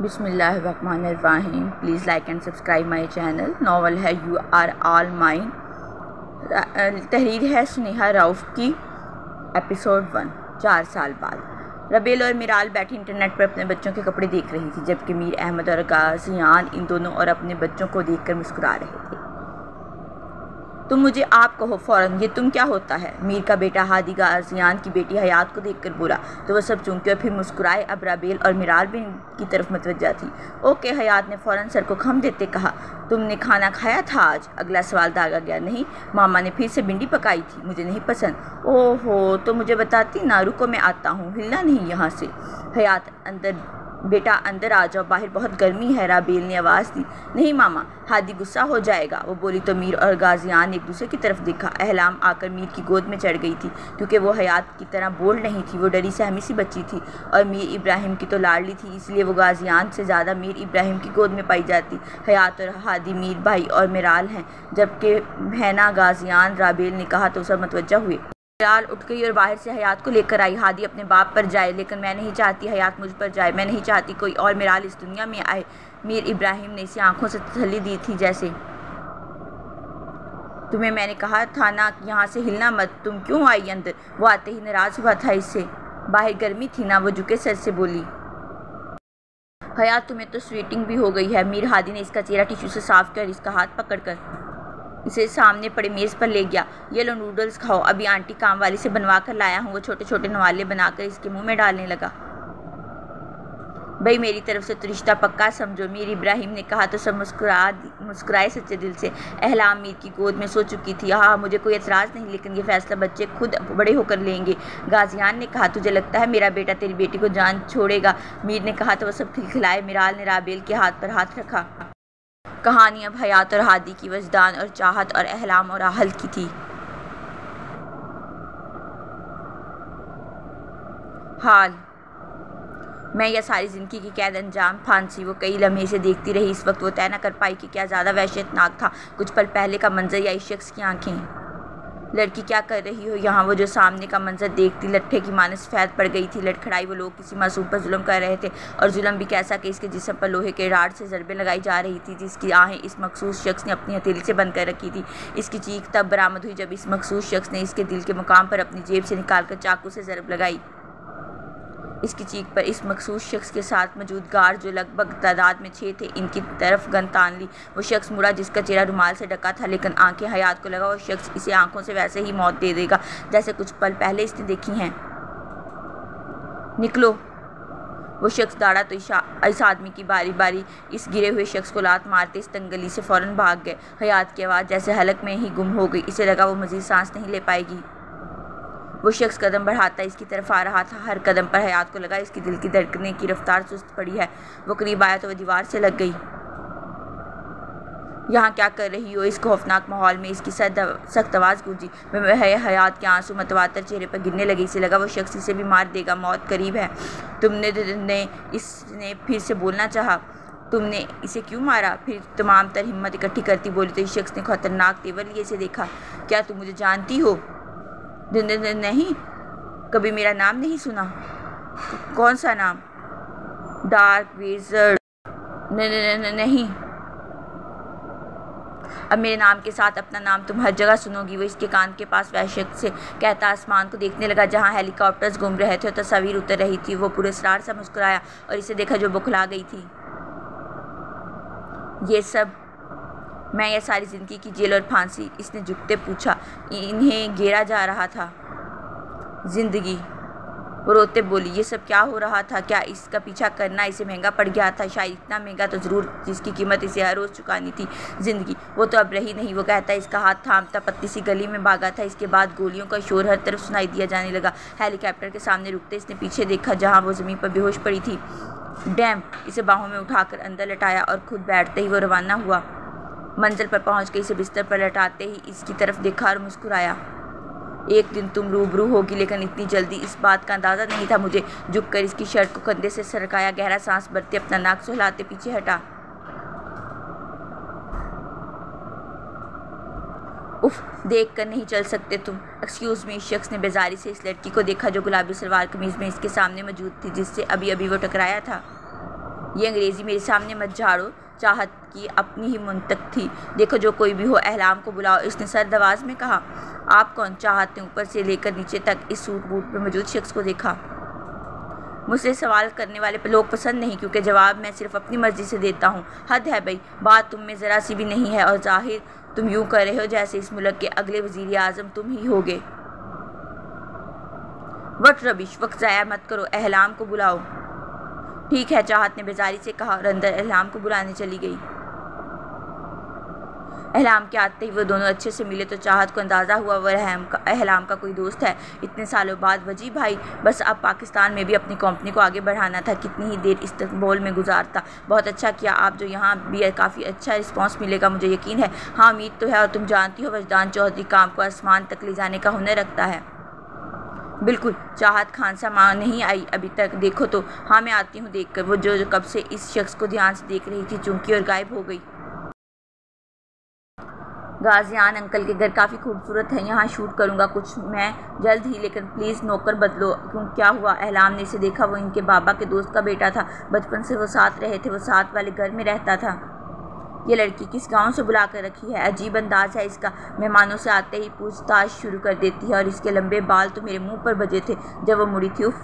बिसमीम please like and subscribe my channel. Novel है you are all mine तहरीर है स्नेहा राउफ की एपिसोड वन, चार साल बाद। रबेल और मिराल बैठी इंटरनेट पर अपने बच्चों के कपड़े देख रही थी, जबकि मीर अहमद और गाजियान इन दोनों और अपने बच्चों को देखकर मुस्कुरा रहे थे। तुम मुझे आप कहो फ़ौरन, ये तुम क्या होता है? मीर का बेटा हादी गाजियान की बेटी हयात को देखकर बोला तो वह सब चूँकि और फिर मुस्कुराए, अब राबेल और मिराल भी की तरफ़ मतवजा थी। ओके, हयात ने फ़ौरन सर को खम देते कहा, तुमने खाना खाया था आज? अगला सवाल दागा गया, नहीं, मामा ने फिर से भिंडी पकाई थी, मुझे नहीं पसंद। ओहो तो मुझे बताती ना रुको मैं आता हूँ, हिलना नहीं यहाँ से। हयात अंदर बेटा अंदर आ जाओ, बाहर बहुत गर्मी है, राबेल ने आवाज़ दी। नहीं मामा, हादी गुस्सा हो जाएगा। वो बोली तो मीर और गाजियान एक दूसरे की तरफ़ देखा। अहलाम आकर मीर की गोद में चढ़ गई थी, क्योंकि वो हयात की तरह बोल नहीं थी। वो डरी सहमी सी बच्ची थी और मीर इब्राहिम की तो लाडली थी, इसलिए वो गाजियान से ज़्यादा मीर इब्राहिम की गोद में पाई जाती। हयात और हादी मीर भाई और मिराल हैं, जबकि बहना गाजियान, राबेल ने कहा तो सब मतवजा हुए। दयाल उठ गई और बाहर से हयात को लेकर आई। हादी अपने बाप पर जाए, लेकिन मैं नहीं चाहती हयात मुझ पर जाए। मैं नहीं चाहती कोई और मिराल इस दुनिया में आए। मीर इब्राहिम ने इसे आँखों से तसली दी थी जैसे। तुम्हें मैंने कहा था ना यहाँ से हिलना मत। तुम क्यों आई अंदर? वो आते ही नाराज़ हुआ था इससे। बाहर गर्मी थी ना, वो झुके सर से बोली। हयात, तुम्हें तो स्वेटिंग भी हो गई है। मीर हादी ने इसका चेहरा टिश्यू से साफ़ कर, इसका हाथ पकड़कर इसे सामने पड़े मेज़ पर ले गया। ये लो नूडल्स खाओ। अभी आंटी काम वाली से बनवा कर लाया हूँ। वो छोटे छोटे नवाले बनाकर इसके मुँह में डालने लगा। भाई, मेरी तरफ़ से तो रिश्ता पक्का समझो। मीर इब्राहिम ने कहा तो सब मुस्कुरा मुस्कुराए सच्चे दिल से। अहला मीर की गोद में सो चुकी थी। हाँ मुझे कोई एतराज़ नहीं, लेकिन ये फैसला बच्चे खुद बड़े होकर लेंगे। गाजियान ने कहा, तुझे लगता है मेरा बेटा तेरी बेटी को जान छोड़ेगा? मीर ने कहा तो वह सब खिलखिलाए, मिराल ने राबेल के हाथ पर हाथ रखा। कहानी अब हयात और हादी की वजदान और चाहत और अहलाम और आहल की थी। हाल। मैं यह सारी ज़िंदगी की कैद अंजाम फांसी, वो कई लम्हे से देखती रही। इस वक्त वो तय ना कर पाई कि क्या ज़्यादा वहशतनाक था। कुछ पल पहले का मंजर या इस शख्स की आँखें। लड़की क्या कर रही हो? यहाँ वो जो सामने का मंजर देखती, लट्ठे की मानस फैद पड़ गई थी, लटखड़ाई वो लोग किसी मासूम पर जुल्म कर रहे थे। और जुल्म भी कैसा कि इसके जिसम पर लोहे के राड से ज़रबे लगाई जा रही थी, जिसकी आहें इस मखसूस शख्स ने अपनी हथेली से बंद कर रखी थी। इसकी चीख तब बरामद हुई जब इस मखसूस शख्स ने इसके दिल के मुकाम पर अपनी जेब से निकाल कर चाकू से ज़रब लगाई। इसकी चीख पर इस मखसूस शख्स के साथ मौजूद गार जो लगभग तादाद में छः थे, इनकी तरफ़ गन तान ली। वो शख्स मुड़ा जिसका चेहरा रुमाल से ढका था, लेकिन आँखें हयात को लगा वो शख्स इसे आँखों से वैसे ही मौत दे देगा, जैसे कुछ पल पहले इसने देखी हैं। निकलो। वो शख्स दाड़ा तो इस आदमी की बारी बारी इस गिरे हुए शख्स को लात मारते इस तंगली से फ़ौरन भाग गए। हयात की आवाज़ जैसे हलक में ही गुम हो गई। इसे लगा वो मज़ीद सांस नहीं ले पाएगी। वो शख्स कदम बढ़ाता इसकी तरफ़ आ रहा था, हर कदम पर हयात को लगा, इसकी दिल की धड़कने की रफ्तार सुस्त पड़ी है, वो करीब आया तो वह दीवार से लग गई। यहाँ क्या कर रही हो? इस खौफनाक माहौल में इसकी सख्त आवाज़ गूंजी। हयात के आँसू मतवातर चेहरे पर गिरने लगी, इसे लगा, वो शख्स इसे भी मार देगा, मौत करीब है। तुमने ने, इसने फिर से बोलना चाहा? तुमने इसे क्यों मारा? फिर तमाम तर हिम्मत इकट्ठी करती बोली तो इस शख्स ने खतरनाक तेवर लिए इसे देखा। क्या तुम मुझे जानती हो? नहीं। कभी मेरा नाम नहीं सुना। कौन सा नाम? डार्क वेजर नहीं अब मेरे नाम के साथ अपना नाम तुम हर जगह सुनोगी। वो इसके कान के पास वैश्यक से कहता, आसमान को देखने लगा। जहाँ हेलीकॉप्टर्स घूम रहे थे तस्वीर उतर रही थी। वो पूरे सरार सा मुस्कुराया और इसे देखा जो बुखला गई थी। ये सब मैं यह सारी ज़िंदगी की जेल और फांसी इसने झुकते पूछा। इन्हें घेरा जा रहा था। ज़िंदगी। रोते बोली, ये सब क्या हो रहा था? क्या इसका पीछा करना इसे महँगा पड़ गया था? शायद इतना महँगा तो ज़रूर जिसकी कीमत इसे हर रोज़ चुकानी थी। ज़िंदगी। वो तो अब रही नहीं। वो कहता, इसका हाथ थामता, पत्ती सी गली में भागा था। इसके बाद गोलियों का शोर हर तरफ़ सुनाई दिया जाने लगा। हेलीकॉप्टर के सामने रुकते इसने पीछे देखा, जहाँ वो ज़मीन पर बेहोश पड़ी थी। डैम। इसे बाहों में उठाकर अंदर लटाया और खुद बैठते ही वो रवाना हुआ। मंजिल पर पहुँच के इसे बिस्तर पर लटाते ही इसकी तरफ़ देखा और मुस्कुराया। एक दिन तुम रूबरू होगी, लेकिन इतनी जल्दी इस बात का अंदाज़ा नहीं था मुझे। झुक कर इसकी शर्ट को कंधे से सरकाया, गहरा सांस भरते अपना नाक सुहलाते पीछे हटा। उफ देख कर नहीं चल सकते तुम। एक्सक्यूज़ मी इस शख्स ने बेजारी से इस लड़की को देखा जो गुलाबी सलवार कमीज़ में इसके सामने मौजूद थी, जिससे अभी अभी वो टकराया था। ये अंग्रेज़ी मेरे सामने मत झाड़ो। चाहत की अपनी ही मुंतक थी। देखो, जो कोई भी हो, अहलाम को बुलाओ, इसने सर्द आवाज़ में कहा। आप कौन चाहत ने ऊपर से लेकर नीचे तक इस सूट बूट पर मौजूद शख्स को देखा? मुझसे सवाल करने वाले लोग पसंद नहीं, क्योंकि जवाब मैं सिर्फ़ अपनी मर्ज़ी से देता हूँ। हद है भाई, बात तुम में ज़रा सी भी नहीं है और ज़ाहिर तुम यूँ कर रहे हो जैसे इस मुल्क के अगले वज़ीर आज़म तुम ही होगे। वट रबिश, वक्त ज़ाया मत करो, अहलाम को बुलाओ। ठीक है, चाहत ने बेजारी से कहा और अंदर अहलाम को बुलाने चली गई। अहलाम के आते ही वो दोनों अच्छे से मिले तो चाहत को अंदाज़ा हुआ वह अहम का अहलाम का कोई दोस्त है। इतने सालों बाद वजी भाई, बस अब पाकिस्तान में भी अपनी कंपनी को आगे बढ़ाना था। कितनी ही देर इस्तबोल में गुजारता। बहुत अच्छा किया आप जो यहाँ भी काफ़ी अच्छा रिस्पॉन्स मिलेगा, मुझे यकीन है। हाँ उम्मीद तो है और तुम जानती हो, वजदान चौधरी काम को आसमान तक ले जाने का हुनर रखता है। बिल्कुल चाहत खान सा माँ नहीं आई अभी तक। देखो तो हाँ मैं आती हूँ देख कर वो जो, जो कब से इस शख्स को ध्यान से देख रही थी चुंकी और गायब हो गई। गाजियान अंकल के घर काफ़ी खूबसूरत है। यहाँ शूट करूँगा कुछ मैं जल्द ही लेकिन प्लीज़ नौकर बदलो। क्यों क्या हुआ? अहलाम ने इसे देखा। वो इनके बाबा के दोस्त का बेटा था। बचपन से वो साथ रहे थे। वो साथ वाले घर में रहता था। ये लड़की किस गाँव से बुला कर रखी है? अजीब अंदाज है इसका। मेहमानों से आते ही पूछताछ शुरू कर देती है और इसके लंबे बाल तो मेरे मुँह पर बजे थे जब वो मुड़ी थी। उफ।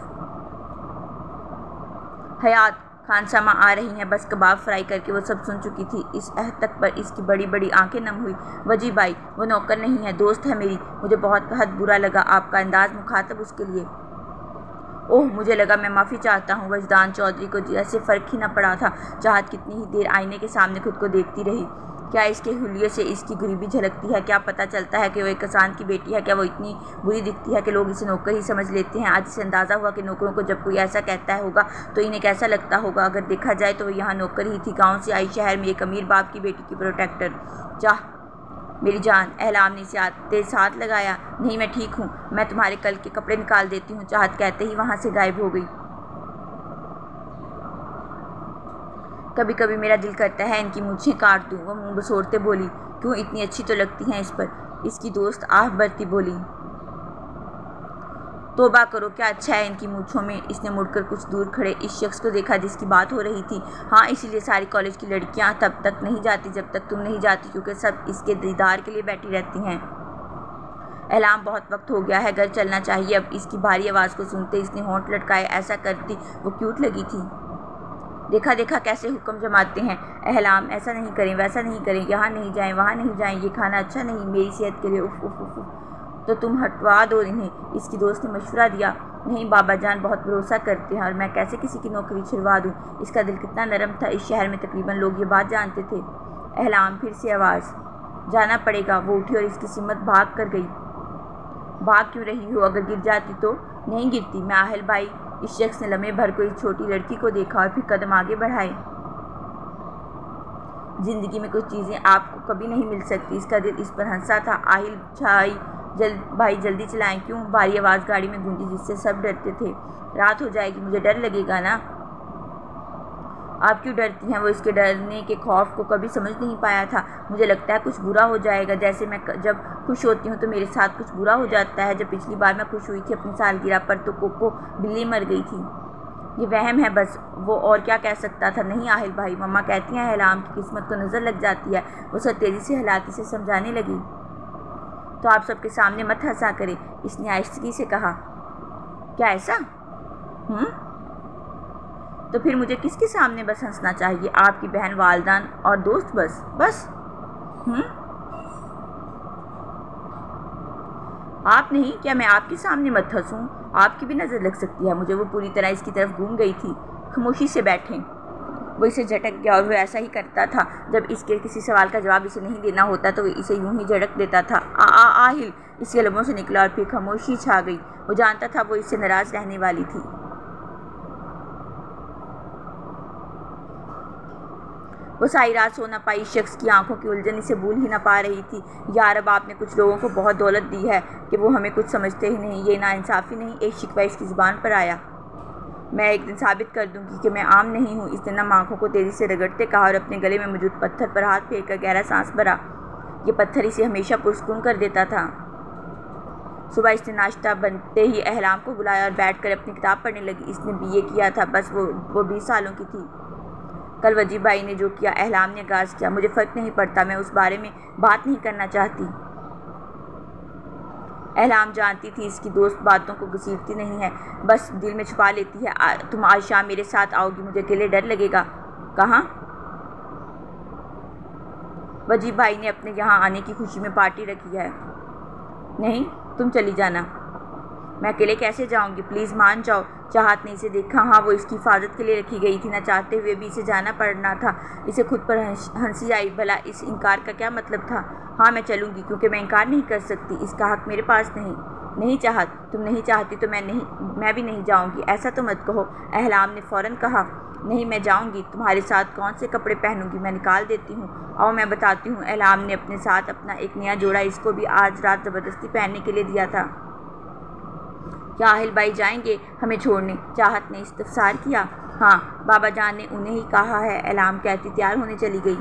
हयात खानसामा आ रही हैं। बस कबाब फ्राई करके वो सब सुन चुकी थी। इस अहद तक पर इसकी बड़ी बड़ी आँखें नम हुई। वजी बाई वो नौकर नहीं है, दोस्त है मेरी। मुझे बहुत बहुत बुरा लगा। आपका अंदाज मुखातब उसके लिए। ओह, मुझे लगा मैं माफ़ी चाहता हूँ, वजदान चौधरी को जैसे फ़र्क ही ना पड़ा था, चाहत कितनी ही देर आईने के सामने खुद को देखती रही। क्या इसके हुलिये से इसकी गरीबी झलकती है? क्या पता चलता है कि वो एक किसान की बेटी है? क्या वो इतनी बुरी दिखती है कि लोग इसे नौकर ही समझ लेते हैं? आज इसे अंदाज़ा हुआ कि नौकरों को जब कोई ऐसा कहता होगा तो इन्हें कैसा लगता होगा? अगर देखा जाए तो वो यहाँ नौकर ही थी, गाँव से आई शहर में एक अमीर बाप की बेटी की प्रोटेक्टर चाह मेरी जान अहलाम ने इसे तेरे साथ लगाया। नहीं, मैं ठीक हूँ। मैं तुम्हारे कल के कपड़े निकाल देती हूँ, चाहत कहते ही वहाँ से गायब हो गई। कभी कभी मेरा दिल करता है, इनकी मुझे काट दूँ। वह मुँह बसोरते बोली, क्यों इतनी अच्छी तो लगती हैं इस पर? इसकी दोस्त आह बरती बोली तोबा करो, क्या अच्छा है इनकी मूछों में? इसने मुड़कर कुछ दूर खड़े इस शख्स को देखा जिसकी बात हो रही थी। हाँ इसीलिए सारी कॉलेज की लड़कियाँ तब तक नहीं जाती, जब तक तुम नहीं जाती, क्योंकि सब इसके दीदार के लिए बैठी रहती हैं। अलाम बहुत वक्त हो गया है, घर चलना चाहिए। अब इसकी भारी आवाज़ को सुनते इसने होंठ लटकाए, ऐसा करती, वो क्यूट लगी थी। देखा देखा कैसे हुक्म जमाते हैं। अहलाम ऐसा नहीं करें, वैसा नहीं करें, यहाँ नहीं जाएँ, वहाँ नहीं जाएँ, ये खाना अच्छा नहीं, मेरी सेहत के लिए उफ उफ उफ उफ। तो तुम हटवा दो इन्हें। इसकी दोस्त ने मशवरा दिया। नहीं, बाबा जान, बहुत भरोसा करते हैं और मैं कैसे किसी की नौकरी छिड़वा दूँ? इसका दिल कितना नरम था। इस शहर में तकरीबन लोग ये बात जानते थे। अहलाम, फिर से आवाज़। जाना पड़ेगा। वो उठी और इसकी सिमत भाग कर गई। भाग क्यों रही हो? अगर गिर जाती तो? नहीं गिरती। मैं आहल भाई। इस शख्स ने लम्हे भर को इस छोटी लड़की को देखा और फिर कदम आगे बढ़ाए। ज़िंदगी में कुछ चीज़ें आपको कभी नहीं मिल सकती। इसका दिल इस पर हंसा था। आहिल छाई जल्द भाई जल्दी चलाएँ, क्यों? भारी आवाज़ गाड़ी में गूंजी जिससे सब डरते थे। रात हो जाएगी, मुझे डर लगेगा ना? आप क्यों डरती हैं? वो इसके डरने के खौफ को कभी समझ नहीं पाया था। मुझे लगता है कुछ बुरा हो जाएगा। जैसे मैं जब खुश होती हूँ तो मेरे साथ कुछ बुरा हो जाता है। जब पिछली बार मैं खुश हुई थी अपनी सालगिरह पर तो कोको बिल्ली मर गई थी। ये वहम है बस। वो और क्या कह सकता था? नहीं, आहिल भाई, मम्मा कहती हैं हलाम की किस्मत को नज़र लग जाती है। वो सब तेज़ी से हलाकी से समझाने लगी। तो आप सबके सामने मत हंसा करें, इसने आहिस्तगी से कहा। क्या ऐसा? हुँ? तो फिर मुझे किसके सामने बस हंसना चाहिए? आपकी बहन, वालदान और दोस्त बस बस। हुँ? आप नहीं, क्या मैं आपके सामने मत हंसूँ? आपकी भी नज़र लग सकती है। मुझे वो पूरी तरह इसकी तरफ़ घूम गई थी। खामोशी से बैठें। वो इसे झटक गया और वो ऐसा ही करता था। जब इसके किसी सवाल का जवाब इसे नहीं देना होता तो इसे यूँ ही झटक देता था। आ आ आहिल, इसके लबों से निकला और फिर खामोशी छा गई। वो जानता था वो इससे नाराज़ रहने वाली थी। वो सारी रात सो ना पाई, शख्स की आँखों की उलझन इसे भूल ही ना पा रही थी। यार अब आपने कुछ लोगों को बहुत दौलत दी है कि वो हमें कुछ समझते ही नहीं। ये नाइंसाफ़ी नहीं, एक शिकवा इसकी ज़ुबान पर आया। मैं एक दिन साबित कर दूँगी कि मैं आम नहीं हूँ। इस दिन आँखों को तेज़ी से रगड़ते कहा और अपने गले में मौजूद पत्थर पर हाथ फेर कर गहरा सांस भरा। ये पत्थर इसे हमेशा पुरस्कून कर देता था। सुबह इसने नाश्ता बनते ही अहलाम को बुलाया और बैठ कर अपनी किताब पढ़ने लगी। इसने बीए किया था, बस वो वो बीस सालों की थी। कल वजीब भाई ने जो किया, अहलाम ने गाज किया। मुझे फ़र्क नहीं पड़ता, मैं उस बारे में बात नहीं करना चाहती। अहलाम जानती थी, इसकी दोस्त बातों को घसीटती नहीं है, बस दिल में छुपा लेती है तुम आज शाम मेरे साथ आओगी, मुझे अकेले डर लगेगा। कहाँ? वजीब भाई ने अपने यहाँ आने की खुशी में पार्टी रखी है। नहीं, तुम चली जाना। मैं अकेले कैसे जाऊँगी? प्लीज़ मान जाओ। चाहत ने इसे देखा। हाँ वो इसकी हिफाजत के लिए रखी गई थी, ना चाहते हुए भी इसे जाना पड़ना था। इसे खुद पर हँसी आई, भला इस इनकार का क्या मतलब था? हाँ मैं चलूँगी, क्योंकि मैं इनकार नहीं कर सकती। इसका हक मेरे पास नहीं। नहीं चाहत तुम नहीं चाहती तो मैं नहीं, मैं भी नहीं जाऊँगी। ऐसा तो मत कहो, अहलाम ने फ़ौर कहा। नहीं, मैं जाऊँगी। तुम्हारे साथ कौन से कपड़े पहनूँगी? मैं निकाल देती हूँ। और मैं बताती हूँ। अहलाम ने अपने साथ अपना एक नया जोड़ा, इसको भी आज रात ज़बरदस्ती पहनने के लिए दिया था। क्या आहिल भाई जाएँगे हमें छोड़ने। चाहत ने इस्तफसार किया। हाँ बाबा जान ने उन्हें ही कहा है अलाम कहती तैयार होने चली गई।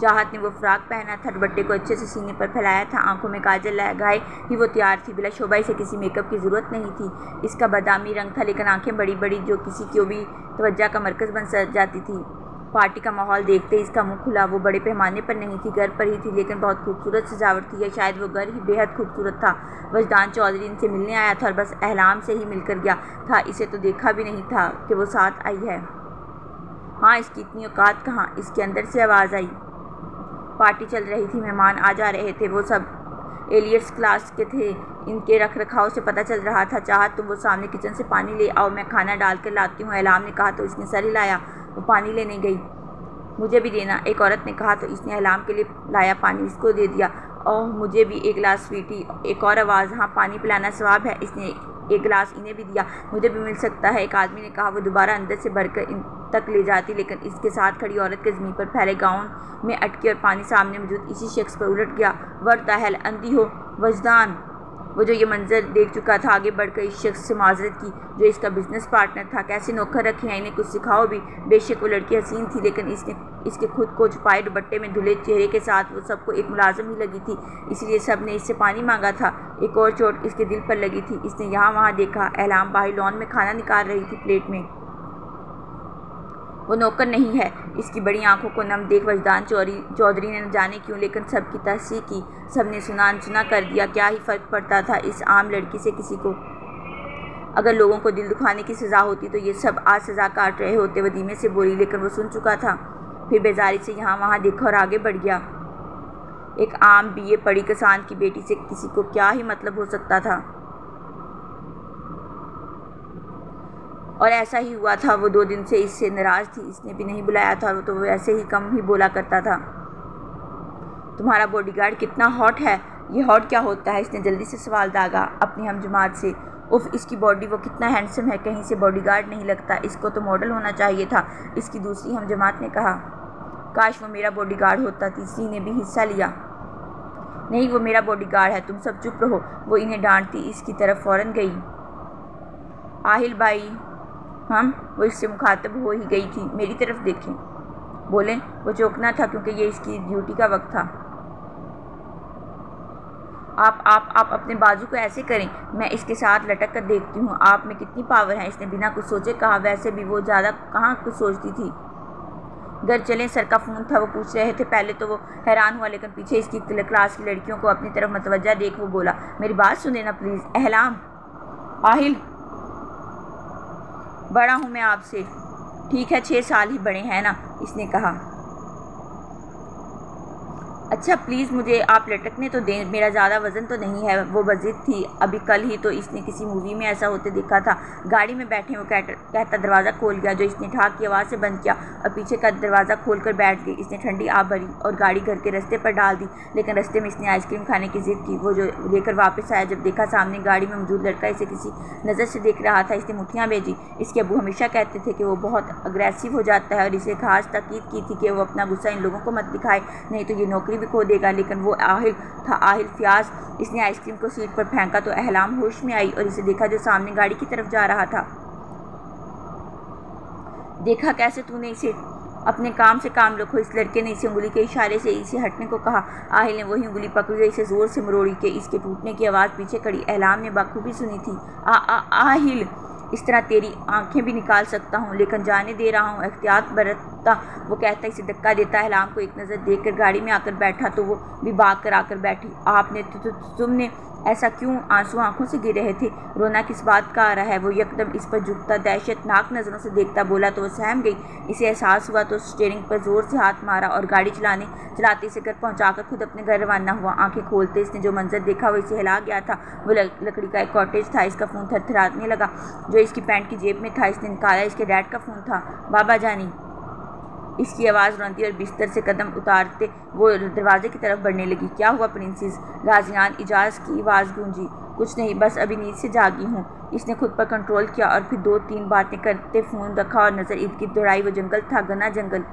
चाहत ने वो फ्राक पहना था दुपट्टे को अच्छे से सीने पर फैलाया था। आँखों में काजल लगाए ही वो तैयार थी। बिला शोभाई से किसी मेकअप की ज़रूरत नहीं थी। इसका बादामी रंग था, लेकिन आँखें बड़ी बड़ी जो किसी को भी तवज्जा का मरकज़ बन जाती थी। पार्टी का माहौल देखते ही इसका मुँह खुला। वो बड़े पैमाने पर नहीं थी, घर पर ही थी, लेकिन बहुत खूबसूरत सजावट थी। या शायद वो घर ही बेहद खूबसूरत था। वजदान चौधरी इनसे मिलने आया था और बस अहलाम से ही मिलकर गया था। इसे तो देखा भी नहीं था कि वो साथ आई है। हाँ इसकी इतनी औकात कहाँ? इसके अंदर से आवाज़ आई। पार्टी चल रही थी, मेहमान आ जा रहे थे। वो सब एलियट्स क्लास के थे। इनके रख रखाव से पता चल रहा था, चाह तुम वो सामने किचन से पानी ले आओ, मैं खाना डाल कर लाती हूँ। अलाम ने कहा तो इसने सर हिलाया। वो पानी लेने गई। मुझे भी देना। एक औरत ने कहा तो इसने अलाम के लिए लाया पानी, इसको दे दिया। और मुझे भी एक गिलास स्वीटी एक और आवाज़ हाँ पानी पिलाना स्वाब है। इसने एक गिलास इन्हें भी दिया। मुझे भी मिल सकता है। एक आदमी ने कहा, वो दोबारा अंदर से भरकर इन तक ले जाती, लेकिन इसके साथ खड़ी औरत के ज़मीन पर फैले गाउन में अटकी और पानी सामने मौजूद इसी शख्स पर उलट गया। वर्दाहल अंधी हो, वजदान। वो जो ये मंजर देख चुका था, आगे बढ़कर इस शख्स से माजरत की, जो इसका बिज़नेस पार्टनर था। कैसे नौकर रखे हैं, इन्हें कुछ सिखाओ भी। बेशक वो लड़की हसीन थी, लेकिन इसने, इसके खुद को छुपाए दुपट्टे में धुले चेहरे के साथ वो सबको एक मुलाजम ही लगी थी। इसलिए सबने इससे पानी मांगा था। एक और चोट इसके दिल पर लगी थी। इसने यहाँ वहाँ देखा, एहलाम भाई लॉन में खाना निकाल रही थी प्लेट में। वो नौकर नहीं है। इसकी बड़ी आँखों को नम देख वजदान चौरी चौधरी ने न जाने क्यों लेकिन सबकी तहसी की। सबने सुना सुना कर दिया, क्या ही फ़र्क पड़ता था इस आम लड़की से किसी को? अगर लोगों को दिल दुखाने की सज़ा होती तो ये सब आज सज़ा काट रहे होते वो धीमे से बोली, लेकिन वो सुन चुका था। फिर बेजारी से यहाँ वहाँ देखा और आगे बढ़ गया। एक आम बीए पढ़ी किसान की बेटी से किसी को क्या ही मतलब हो सकता था? और ऐसा ही हुआ था, वो दो दिन से इससे नाराज़ थी, इसने भी नहीं बुलाया था तो वो ऐसे ही कम ही बोला करता था। तुम्हारा बॉडीगार्ड कितना हॉट है, ये हॉट क्या होता है? इसने जल्दी से सवाल दागा अपनी हम जमात से। उफ, इसकी बॉडी वो कितना हैंडसम है, कहीं से बॉडीगार्ड नहीं लगता, इसको तो मॉडल होना चाहिए था, इसकी दूसरी हम जमात ने कहा। काश वो मेरा बॉडीगार्ड होता, तीसरी ने भी हिस्सा लिया। नहीं, वो मेरा बॉडीगार्ड है, तुम सब चुप रहो, वो इन्हें डांटती इसकी तरफ़ फ़ौरन गई। आहिल भाई हम वो इससे मुखातब हो ही गई थी। मेरी तरफ़ देखें। बोले, वो चौंकना था क्योंकि ये इसकी ड्यूटी का वक्त था। आप आप आप अपने बाजू को ऐसे करें। मैं इसके साथ लटक कर देखती हूँ। आप में कितनी पावर है? इसने बिना कुछ सोचे कहा, वैसे भी वो ज़्यादा कहाँ कुछ सोचती थी। घर चलें, सर का फ़ोन था, वो पूछ रहे थे। पहले तो वो हैरान हुआ, लेकिन पीछे इसकी क्लास की लड़कियों को अपनी तरफ़ मतवजा देख वो बोला, मेरी बात सुने ना प्लीज़ अहलाम। आहिल बड़ा हूँ मैं आपसे। ठीक है छः साल ही बड़े हैं ना इसने कहा। अच्छा प्लीज़ मुझे आप लटकने तो दें, मेरा ज़्यादा वज़न तो नहीं है, वो बजिद थी, अभी कल ही तो इसने किसी मूवी में ऐसा होते देखा था। गाड़ी में बैठे वो कहता दरवाज़ा खोल गया, जो इसने ठाक की आवाज़ से बंद किया, और पीछे का दरवाज़ा खोल कर बैठ गई। इसने ठंडी आ भरी और गाड़ी घर के रस्ते पर डाल दी, लेकिन रस्ते में इसने आइसक्रीम खाने की ज़िद की। वो जो लेकर वापस आया, जब देखा सामने गाड़ी में मौजूद लड़का इसे किसी नज़र से देख रहा था, इसने मुठियाँ भेजी। इसके अबू हमेशा कहते थे कि वो बहुत अग्रेसिव हो जाता है, और इसे खास तकीद की थी कि वो अपना गुस्सा इन लोगों को मत दिखाए, नहीं तो ये नौकरी भी खो देगा लेकिन वो आहिल था आहिल फ्याज। इसने आइसक्रीम को सीट पर फेंका तो अहलाम होश में आई और इसे देखा जो सामने गाड़ी की तरफ़ जा रहा था। देखा कैसे तूने इसे? अपने काम से काम रखो। इस लड़के ने इसे उंगली के इशारे से इसे हटने को कहा। आहिल ने वही उंगली पकड़ी इसे ज़ोर से मरोड़ी के इसके टूटने की आवाज़ पीछे खड़ी अहलाम ने बखूबी सुनी थी। आ, आ, आहिल। इस तरह तेरी आँखें भी निकाल सकता हूँ लेकिन जाने दे रहा हूँ एहतियात बरतता। वो कहता है इसे धक्का देता है हलाम को एक नज़र देख कर गाड़ी में आकर बैठा तो वो भी भाग कर आकर बैठी। आपने तो, तो, तो तुमने ऐसा क्यों आँसू आँखों से गिर रहे थे? रोना किस बात का आ रहा है। वो यकदम इस पर झुकता दहशतनाक नज़रों से देखता, बोला तो वो सहम गई। इसे एहसास हुआ तो स्टेयरिंग पर ज़ोर से हाथ मारा और गाड़ी चलाने, चलाते इसे घर पहुंचाकर खुद अपने घर रवाना हुआ। आँखें खोलते इसने जो मंजर देखा, वो इसे हिला गया था। वो लकड़ी का एक कॉटेज था। इसका फ़ोन थरथराने लगा। जो इसकी पैंट की जेब में था, इसने निकाला। इसके डैड का फ़ोन था। बाबा जानी। इसकी आवाज़ रोनती और बिस्तर से कदम उतारते वो दरवाजे की तरफ़ बढ़ने लगी। क्या हुआ प्रिंसेस? गाजियान इजाज़ की आवाज़ गूंजी। कुछ नहीं, बस अभी नींद से जागी हूँ। इसने खुद पर कंट्रोल किया और फिर दो तीन बातें करते फ़ोन रखा और नज़र ईद की दौड़ाई। वो जंगल था, घना जंगल।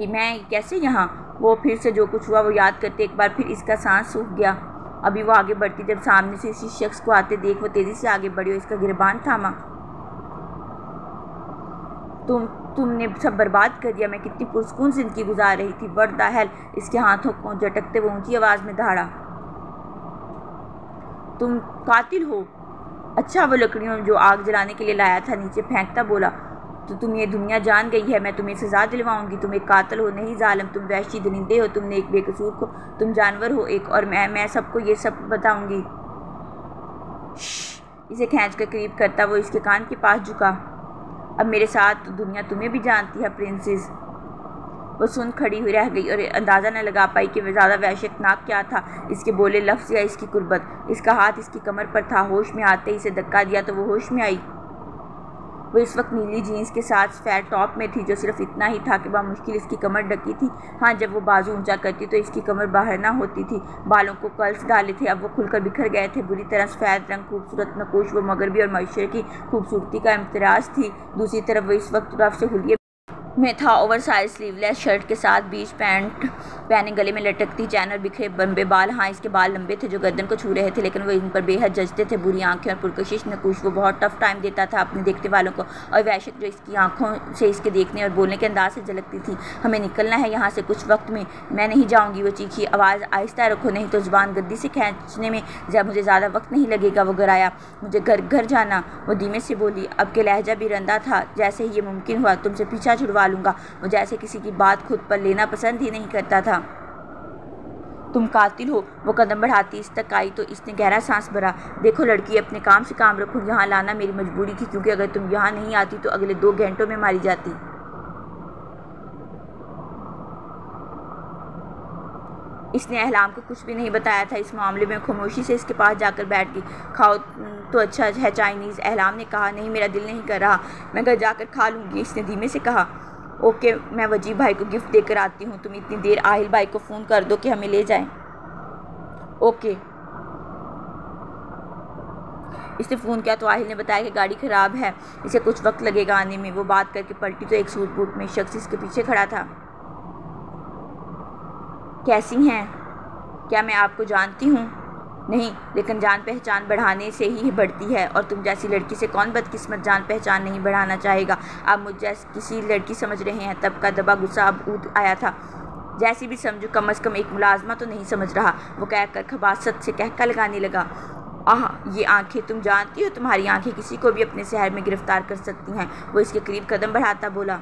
ये मैं कैसे यहाँ? वो फिर से जो कुछ हुआ वो याद करते एक बार फिर इसका सांस सूख गया। अभी वो आगे बढ़ती, जब सामने से इसी शख्स को आते देख, वो तेज़ी से आगे बढ़ी और इसका गिरबान थामा। तुम तुमने सब बर्बाद कर दिया। मैं कितनी पुरस्कून ज़िंदगी गुजार रही थी। वर्दा हेल इसके हाथों को झटकते वो ऊँची आवाज़ में दहाड़ा तुम कातिल हो। अच्छा वो लकड़ियों जो आग जलाने के लिए लाया था, नीचे फेंकता बोला तो तुम ये दुनिया जान गई है, मैं तुम्हें सजा दिलवाऊँगी। तुम एक कातल हो, नहीं जालम। तुम वैशी दरिंदे हो, तुमने एक बेकसूर को, तुम जानवर हो एक, और मैं मैं सबको ये सब बताऊँगी। इसे खींच कर करीब करता वो इसके कान के पास झुका। अब मेरे साथ दुनिया तुम्हें भी जानती है, प्रिंसेस। वो सुन खड़ी हुई रह गई और अंदाज़ा न लगा पाई कि ज़्यादा वहशतनाक क्या था। इसके बोले लफ्ज़ या इसकी कुर्बत, इसका हाथ इसकी कमर पर था। होश में आते ही इसे धक्का दिया तो वो होश में आई। वो इस वक्त नीली जीन्स के साथ फैट टॉप में थी, जो सिर्फ़ इतना ही था कि वह मुश्किल इसकी कमर डकी थी। हाँ जब वो बाजू ऊँचा करती तो इसकी कमर बाहर ना होती थी। बालों को कर्ल्स डाले थे, अब वो खुलकर बिखर गए थे। बुरी तरह सफ़ेद रंग, खूबसूरत, नकोश, व मगरबी और मैशर की खूबसूरती का इम्तराज थी। दूसरी तरफ़ वो इस वक्त रफ से हुलिये में था ओवर साइज़ स्लीवलेस शर्ट के साथ बीच पैंट पहने, गले में लटकती चैन और बिखरे बम्बे बाल हाँ इसके बाल लंबे थे जो गर्दन को छू रहे थे, लेकिन वो इन पर बेहद जजते थे, बुरी आँखें और पुरकशिश नकुश, वो बहुत टफ टाइम देता था अपने देखने वालों को, और वैशक जो इसकी आँखों से इसके देखने और बोलने के अंदाज से झलकती थी, हमें निकलना है यहाँ से कुछ वक्त में, मैं नहीं जाऊँगी। वो चीखी आवाज़, आहिस्ता रखो, नहीं तो ज़ुबान गद्दी से खींचने में जब मुझे ज़्यादा वक्त नहीं लगेगा, वो घर आया मुझे घर घर जाना। वो धीमे से बोली, अब के लहजा भी रंदा था, जैसे ही ये मुमकिन हुआ, तुमसे पीछा छुड़वा लूँगा वो जैसे किसी की बात खुद पर लेना पसंद ही नहीं करता था। तुम कातिल हो, वो कदम बढ़ाती इस तक आई तो इसने गहरा सांस भरा। देखो लड़की, अपने काम से काम रखो, यहाँ लाना मेरी मजबूरी थी, क्योंकि अगर तुम यहाँ नहीं आती तो अगले दो घंटों में मारी जाती। इसने अहलाम को कुछ भी नहीं बताया था। इस मामले में खामोशी से इसके पास जाकर बैठ गई। खाओ तो अच्छा है, चाइनीज़। अहलाम ने कहा, नहीं, मेरा दिल नहीं कर रहा। मैं घर जाकर खा लूँगी, इसने धीमे से कहा। ओके, मैं वजीब भाई को गिफ्ट देकर आती हूँ। तुम इतनी देर आहिल भाई को फ़ोन कर दो कि हमें ले जाएँ। ओके। इसने फ़ोन किया तो आहिल ने बताया कि गाड़ी ख़राब है। इसे कुछ वक्त लगेगा आने में। वो बात करके पलटी तो एक सूट बूट में शख्स इसके पीछे खड़ा था। कैसी हैं? क्या मैं आपको जानती हूँ? नहीं, लेकिन जान पहचान बढ़ाने से ही बढ़ती है और तुम जैसी लड़की से कौन बदकिस्मत जान पहचान नहीं बढ़ाना चाहेगा? आप मुझ किसी लड़की समझ रहे हैं, तब का दबा गुस्सा अब ऊद आया था। जैसी भी समझो कम अज़ कम एक मुलाजमा तो नहीं समझ रहा। वो कहकर खबासत से कहका लगाने लगा, आह, ये आँखें तुम जानती हो? तुम्हारी आँखें किसी को भी अपने शहर में गिरफ़्तार कर सकती हैं। वो इसके करीब कदम बढ़ाता बोला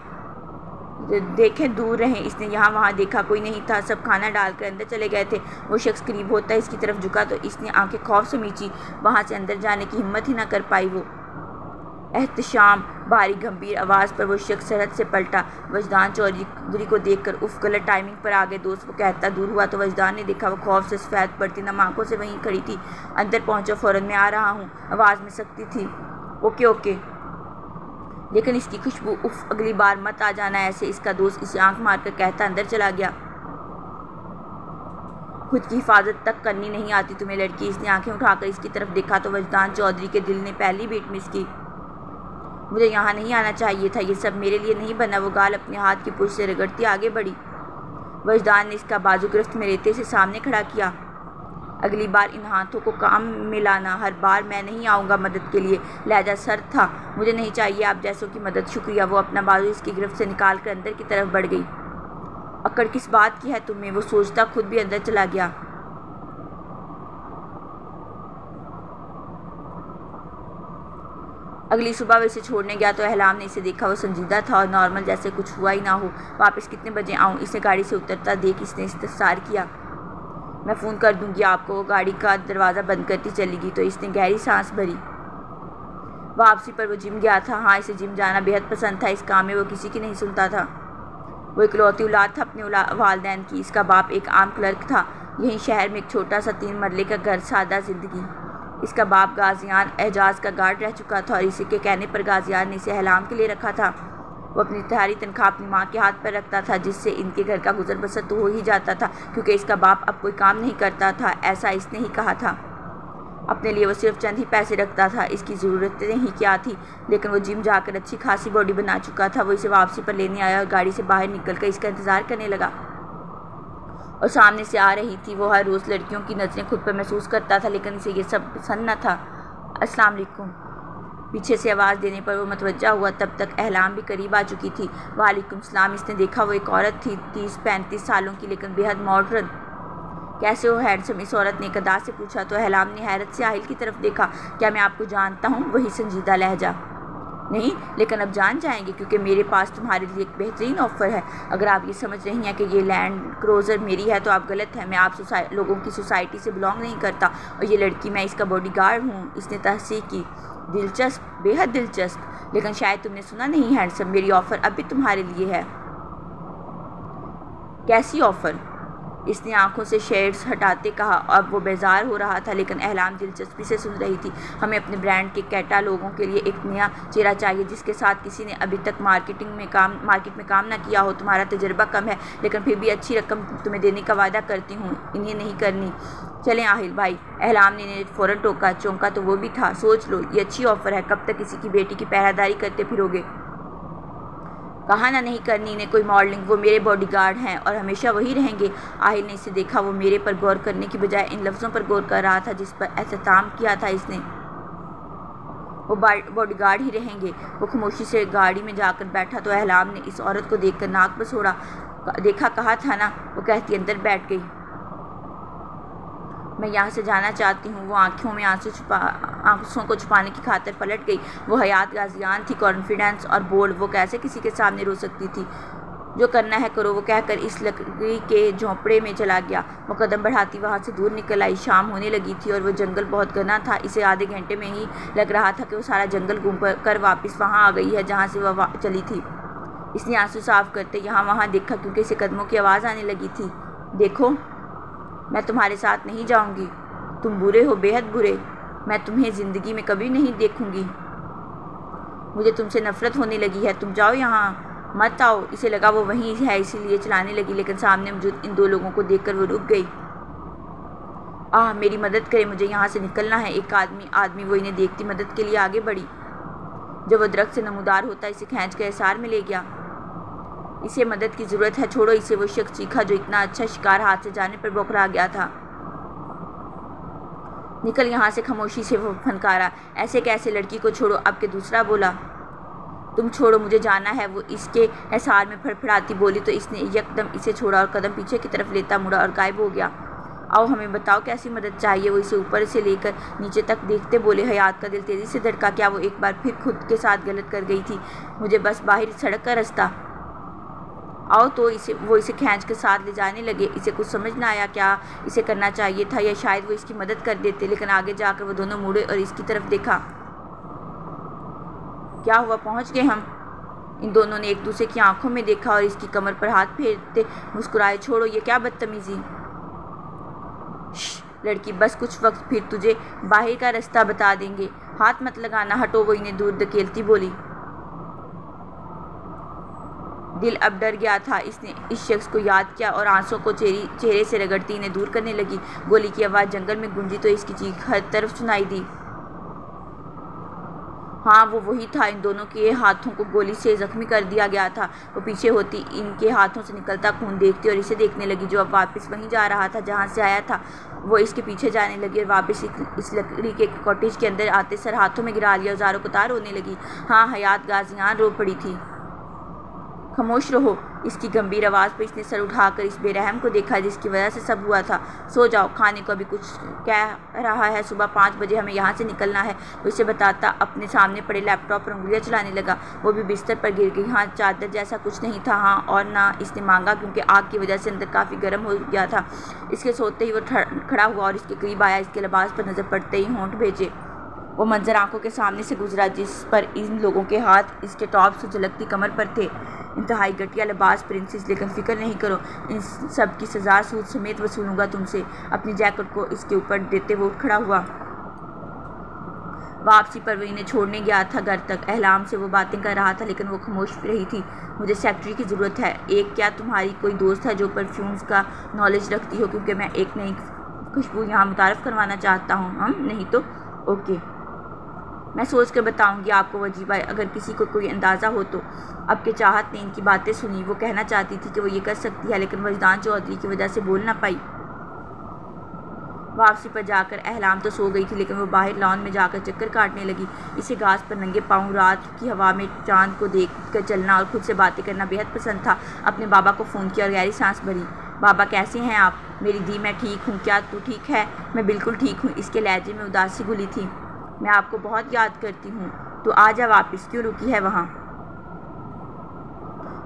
देखें, दूर रहें। इसने यहाँ वहाँ देखा, कोई नहीं था। सब खाना डालकर अंदर चले गए थे। वो शख्स करीब होता है इसकी तरफ़ झुका तो इसने आँखें खौफ से मीची। वहाँ से अंदर जाने की हिम्मत ही ना कर पाई वो। एहतशाम भारी गंभीर आवाज़ पर वो शख्स सरहद से पलटा। वजदान चौधरी को देखकर उफ, गलत टाइमिंग पर आ गए। दोस्त को कहता, दूर हुआ। तो वजदान ने देखा, वो खौफ से सफ़ेद पड़ती नम आँखों से वहीं खड़ी थी। अंदर पहुँचो, फ़ौरन में आ रहा हूँ। आवाज़ में सकती थी। Okay okay. लेकिन इसकी खुशबू, उफ, अगली बार मत आ जाना ऐसे, इसका दोस्त इसे आँख मारकर कहता अंदर चला गया। खुद की हिफाजत तक करनी नहीं आती तुम्हें, लड़की। इसने आँखें उठाकर इसकी तरफ़ देखा तो वजदान चौधरी के दिल ने पहली बीट मिस की। मुझे यहाँ नहीं आना चाहिए था, ये सब मेरे लिए नहीं बना, वो गाल अपने हाथ की पुश से रगड़ती आगे बढ़ी। वजदान ने इसका बाजू गिरफ्त में रेते से सामने खड़ा किया। अगली बार इन हाथों को काम में लाना हर बार मैं नहीं आऊँगा मदद के लिए लहजा सर था मुझे नहीं चाहिए आप जैसों की मदद शुक्रिया वो अपना बाजू इसकी गिरफ्त से निकाल कर अंदर की तरफ़ बढ़ गई अकड़ किस बात की है तुम्हें वो सोचता खुद भी अंदर चला गया अगली सुबह वो इसे छोड़ने गया तो अहलाम ने इसे देखा वो संजीदा था और नॉर्मल जैसे कुछ हुआ ही ना हो वापस कितने बजे आऊँ इसे गाड़ी से उतरता देख इसने इस्तफसार किया मैं फ़ोन कर दूँगी आपको, गाड़ी का दरवाज़ा बंद करती चली गई तो इसने गहरी सांस भरी। वापसी पर वो जिम गया था। हाँ इसे जिम जाना बेहद पसंद था। इस काम में वो किसी की नहीं सुनता था। वो इकलौती औलाद था अपने वालदेन की। इसका बाप एक आम क्लर्क था। यहीं शहर में एक छोटा सा तीन मरले का घर, सादा ज़िंदगी। इसका बाप गाजियान एजाज का गार्ड रह चुका था और इसी के कहने पर गाजियान ने इसे हलाम के लिए रखा था। वो अपनी तहारी तनख्वाह अपनी माँ के हाथ पर रखता था, जिससे इनके घर का गुजर बसर तो हो ही जाता था, क्योंकि इसका बाप अब कोई काम नहीं करता था, ऐसा इसने ही कहा था। अपने लिए वो सिर्फ़ चंद ही पैसे रखता था, इसकी ज़रूरतें ही क्या थी, लेकिन वो जिम जाकर अच्छी खासी बॉडी बना चुका था, वो इसे वापसी पर लेने आया और गाड़ी से बाहर निकल कर इसका इंतज़ार करने लगा। और सामने से आ रही थी, वो हर रोज़ लड़कियों की नज़रें खुद पर महसूस करता था, लेकिन इसे ये सब पसंद न था। अस्सलाम वालेकुम। पीछे से आवाज़ देने पर वो मतवजा हुआ। तब तक अहलाम भी करीब आ चुकी थी। वालेकुम सलाम, इसने देखा वो एक औरत थी, तीस पैंतीस सालों की, लेकिन बेहद मॉडर्न। कैसे हो हैंडसम इस औरत ने कदा से पूछा तो अहलाम ने हैरत से आहिल की तरफ़ देखा। क्या मैं आपको जानता हूँ? वही संजीदा लहजा। नहीं, लेकिन अब जान जाएँगे, क्योंकि मेरे पास तुम्हारे लिए एक बेहतरीन ऑफ़र है। अगर आप ये समझ रही हैं कि ये लैंड क्रोज़र मेरी है तो आप गलत हैं। मैं आप लोगों की सोसाइटी से बिलोंग नहीं करता, और ये लड़की, मैं इसका बॉडी गार्ड हूँ, इसने तहसीक की। दिलचस्प, बेहद दिलचस्प। लेकिन शायद तुमने सुना नहीं, हैंडसम, मेरी ऑफ़र अभी तुम्हारे लिए है। कैसी ऑफ़र? इसने आँखों से शेड्स हटाते कहा। अब वो बेजार हो रहा था, लेकिन अहलाम दिलचस्पी से सुन रही थी। हमें अपने ब्रांड के कैटा लोगों के लिए एक नया चेहरा चाहिए, जिसके साथ किसी ने अभी तक मार्केटिंग में काम, मार्केट में काम ना किया हो। तुम्हारा तजर्बा कम है, लेकिन फिर भी अच्छी रकम तुम्हें देने का वादा करती हूँ। इन्हें नहीं करनी। चलें आहिल भाई अहलाम ने फ़ौरन टोका, चौंका तो वो भी था। सोच लो, ये अच्छी ऑफ़र है। कब तक किसी की बेटी की पहरादारी करते फिरोगे? कहा ना नहीं करनी, ने कोई मॉडलिंग, वो मेरे बॉडीगार्ड हैं और हमेशा वही रहेंगे। आहिल ने इसे देखा, वो मेरे पर गौर करने की बजाय इन लफ्ज़ों पर गौर कर रहा था जिस पर एहतमाम किया था इसने। वो बॉडी गार्ड ही रहेंगे। वो खामोशी से गाड़ी में जाकर बैठा तो अहलाम ने इस औरत को देखकर नाक पर छोड़ा देखा कहा था ना? वो कहती, अंदर बैठ गई। मैं यहाँ से जाना चाहती हूँ। वो आँखों में आँसू छुपा, आंसुओं को छुपाने की खातिर पलट गई। वो हयात गाजियान थी कॉन्फिडेंस और बोल्ड वो कैसे किसी के सामने रो सकती थी? जो करना है करो। वो कहकर इस लकड़ी के झोंपड़े में चला गया। वो कदम बढ़ाती वहाँ से दूर निकल आई। शाम होने लगी थी और वो जंगल बहुत घना था। इसे आधे घंटे में ही लग रहा था कि वो सारा जंगल घूम कर वापस वहाँ आ गई है, जहाँ से वह चली थी। इसने आँसू साफ़ करते यहाँ वहाँ देखा क्योंकि इसे कदमों की आवाज़ आने लगी थी। देखो। मैं तुम्हारे साथ नहीं जाऊँगी। तुम बुरे हो, बेहद बुरे। मैं तुम्हें ज़िंदगी में कभी नहीं देखूँगी। मुझे तुमसे नफ़रत होने लगी है। तुम जाओ यहाँ। मत आओ। इसे लगा वो वहीं है, इसीलिए चलाने लगी, लेकिन सामने मौजूद इन दो लोगों को देखकर वो रुक गई। आह, मेरी मदद करे, मुझे यहाँ से निकलना है। एक आदमी आदमी वो इन्हें देखती मदद के लिए आगे बढ़ी। जब वो दरख्त से नमोदार होता, इसे खींच के एसार में ले गया। इसे मदद की ज़रूरत है। छोड़ो इसे, वो शख्स चीखा जो इतना अच्छा शिकार हाथ से जाने पर बौखरा गया था। निकल यहाँ से खामोशी से वो फनकारा। ऐसे कैसे लड़की को छोड़ो? अब के दूसरा बोला, तुम छोड़ो, मुझे जाना है। वो इसके एहसार में फड़फड़ाती बोली तो इसने यकदम इसे छोड़ा और कदम पीछे की तरफ़ लेता मुड़ा और गायब हो गया। आओ, हमें बताओ कैसी मदद चाहिए? वो इसे ऊपर से लेकर नीचे तक देखते बोले हयात का दिल तेज़ी से धड़का। क्या वो एक बार फिर खुद के साथ गलत कर गई थी? मुझे बस बाहर सड़क का रास्ता आओ तो इसे, वो इसे खींच के साथ ले जाने लगे। इसे कुछ समझ ना आया क्या इसे करना चाहिए था या शायद वो इसकी मदद कर देते, लेकिन आगे जाकर वो दोनों मुड़े और इसकी तरफ़ देखा। क्या हुआ? पहुँच गए हम। इन दोनों ने एक दूसरे की आँखों में देखा और इसकी कमर पर हाथ फेरते मुस्कुराए, छोड़ो, ये क्या बदतमीज़ी? लड़की, बस कुछ वक्त फिर तुझे बाहर का रास्ता बता देंगे। हाथ मत लगाना, हटो, वो इन्हें दूर धकेलती बोली। दिल अब डर गया था। इसने इस शख्स को याद किया और आँसू को चेहरे चेहरे से रगड़ती इन्हें दूर करने लगी। गोली की आवाज़ जंगल में गुंजी तो इसकी चीख हर तरफ़ सुनाई दी। हाँ वो वही था। इन दोनों के हाथों को गोली से ज़ख्मी कर दिया गया था। वो पीछे होती, इनके हाथों से निकलता खून देखती और इसे देखने लगी, जो अब वापस वहीं जा रहा था, जहाँ से आया था। वो इसके पीछे जाने लगी और वापस इस लकड़ी के कॉटेज के अंदर आते सर हाथों में गिरा लिया और को तार होने लगी। हाँ हयात गाजियान रो पड़ी थी। खामोश रहो। इसकी गंभीर आवाज़ पर इसने सर उठाकर इस बेरहम को देखा जिसकी वजह से सब हुआ था। सो जाओ, खाने को अभी कुछ कह रहा है। सुबह पाँच बजे हमें यहाँ से निकलना है। इसे बताता अपने सामने पड़े लैपटॉप पर उंगलियाँ चलाने लगा। वो भी बिस्तर पर गिर गई। हाँ चादर जैसा कुछ नहीं था। हाँ और ना इसने मांगा क्योंकि आग की वजह से अंदर काफ़ी गर्म हो गया था। इसके सोते ही वो खड़ा हुआ और इसके करीब आया। इसके लिबास पर नज़र पड़ते ही होंठ भेजे। वो मंजर आँखों के सामने से गुजरा, जिस पर इन लोगों के हाथ इसके टॉप से झलकती कमर पर थे। इंतहाई घटिया लिबास, प्रिंसेस, लेकिन फ़िक्र नहीं करो, इन सब की सज़ा सूद समेत वसूलूँगा तुमसे। अपनी जैकेट को इसके ऊपर देते वो खड़ा हुआ। वापसी पर इन्हें छोड़ने गया था घर तक। अहलाम से वो बातें कर रहा था, लेकिन वो खामोश रही थी। मुझे सेक्रेटरी की ज़रूरत है। एक क्या तुम्हारी कोई दोस्त है जो परफ्यूम्स का नॉलेज रखती हो? क्योंकि मैं एक नई खुशबू यहाँ मुतारफ़ करवाना चाहता हूँ। हम? नहीं तो? ओके। मैं सोच कर बताऊँगी आपको वजी भाई, अगर किसी को कोई अंदाज़ा हो तो। अब के चाहत ने इनकी बातें सुनी, वो कहना चाहती थी कि वो ये कर सकती है, लेकिन वजदान चौधरी की वजह से बोल ना पाई। वापसी पर जाकर अहलाम तो सो गई थी, लेकिन वो बाहर लॉन में जाकर चक्कर काटने लगी। इसे घास पर नंगे पाँव रात की हवा में चाँद को देख कर चलना और खुद से बातें करना बेहद पसंद था। अपने बाबा को फ़ोन किया और गहरी सांस भरी। बाबा, कैसे हैं आप? मेरी दी मैं ठीक हूँ। क्या तू ठीक है? मैं बिल्कुल ठीक हूँ। इसके लहजे में उदासी गुली थी। मैं आपको बहुत याद करती हूँ। तो आ जा वापस, क्यों रुकी है वहाँ?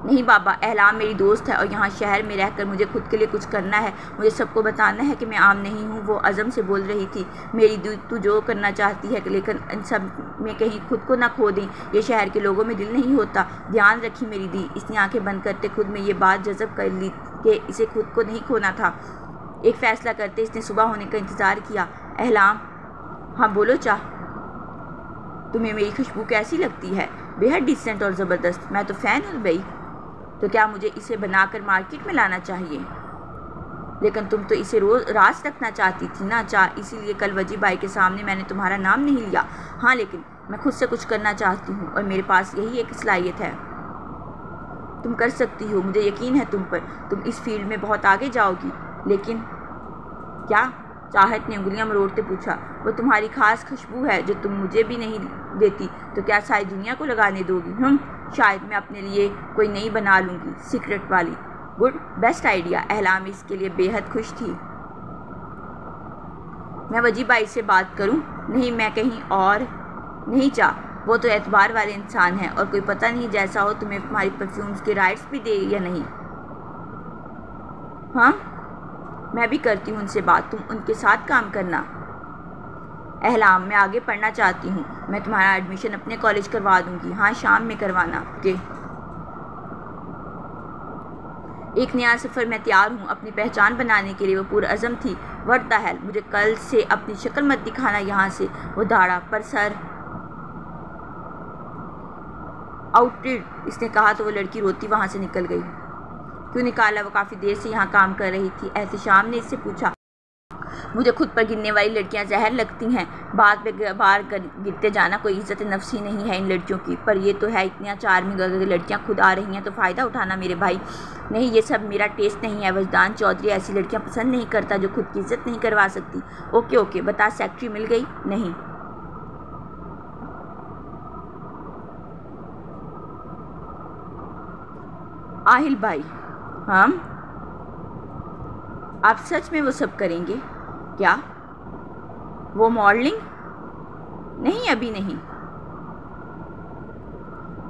नहीं बाबा एहलाम मेरी दोस्त है और यहाँ शहर में रहकर मुझे खुद के लिए कुछ करना है। मुझे सबको बताना है कि मैं आम नहीं हूँ, वो अज़म से बोल रही थी। मेरी तू जो करना चाहती है, लेकिन इन सब में कहीं खुद को ना खो दी। ये शहर के लोगों में दिल नहीं होता। ध्यान रखी मेरी दी। इसने आँखें बंद करते खुद में ये बात जज़ब कर ली कि इसे खुद को नहीं खोना था। एक फ़ैसला करते इसने सुबह होने का इंतज़ार किया। एहलाम हाँ बोलो चाह। तुम्हें मेरी खुशबू कैसी लगती है? बेहद डिसेंट और ज़बरदस्त। मैं तो फ़ैन हूँ भाई। तो क्या मुझे इसे बनाकर मार्केट में लाना चाहिए? लेकिन तुम तो इसे रोज़ रास रखना चाहती थी ना चाह इसीलिए कल वजी भाई के सामने मैंने तुम्हारा नाम नहीं लिया। हाँ लेकिन मैं खुद से कुछ करना चाहती हूँ और मेरे पास यही एक सलाहियत है। तुम कर सकती हो, मुझे यकीन है तुम पर। तुम इस फ़ील्ड में बहुत आगे जाओगी। लेकिन क्या? चाहत ने उंगलियाँ मरोड़ते पूछा। वो तुम्हारी खास खुशबू है, जो तुम मुझे भी नहीं देती तो क्या सारी दुनिया को लगाने दोगी? हम शायद मैं अपने लिए कोई नई बना लूँगी सीक्रेट वाली। गुड बेस्ट आइडिया अहलाम इसके लिए बेहद खुश थी। मैं वजी बाई से बात करूँ? नहीं, मैं कहीं और नहीं चाह वो तो एतबार वाले इंसान हैं, और कोई पता नहीं जैसा हो तुम्हें तुम्हारी परफ्यूम्स के राइट्स भी दे या नहीं। हाँ मैं भी करती हूँ उनसे बात। तुम उनके साथ काम करना। अहलाम, मैं आगे पढ़ना चाहती हूँ। मैं तुम्हारा एडमिशन अपने कॉलेज करवा दूँगी। हाँ शाम में करवाना। ओके। एक नया सफ़र मैं तैयार हूँ। अपनी पहचान बनाने के लिए वो पूरा अज़म थी। वर्ड द हेल मुझे कल से अपनी शक्ल मत दिखाना यहाँ से। वो दाड़ा पर सर। आउटेड इसने कहा तो वो लड़की रोती वहाँ से निकल गई। क्यों निकाला? वो काफ़ी देर से यहाँ काम कर रही थी। एहतशाम ने इससे पूछा। मुझे खुद पर गिरने वाली लड़कियाँ जहर लगती हैं। बाद में बार गिरते जाना कोई इज़्ज़त नफसी नहीं है इन लड़कियों की। पर ये तो है इतनी चार्मिंग अगर लड़कियाँ खुद आ रही हैं तो फ़ायदा उठाना मेरे भाई। नहीं, ये सब मेरा टेस्ट नहीं है। वजदान चौधरी ऐसी लड़कियाँ पसंद नहीं करता जो खुद की इज़्ज़त नहीं करवा सकती। ओके ओके, बता सेक्ट्री मिल गई? नहीं। आहिल भाई, हम? आप सच में वो सब करेंगे? क्या? वो मॉडलिंग नहीं, अभी नहीं।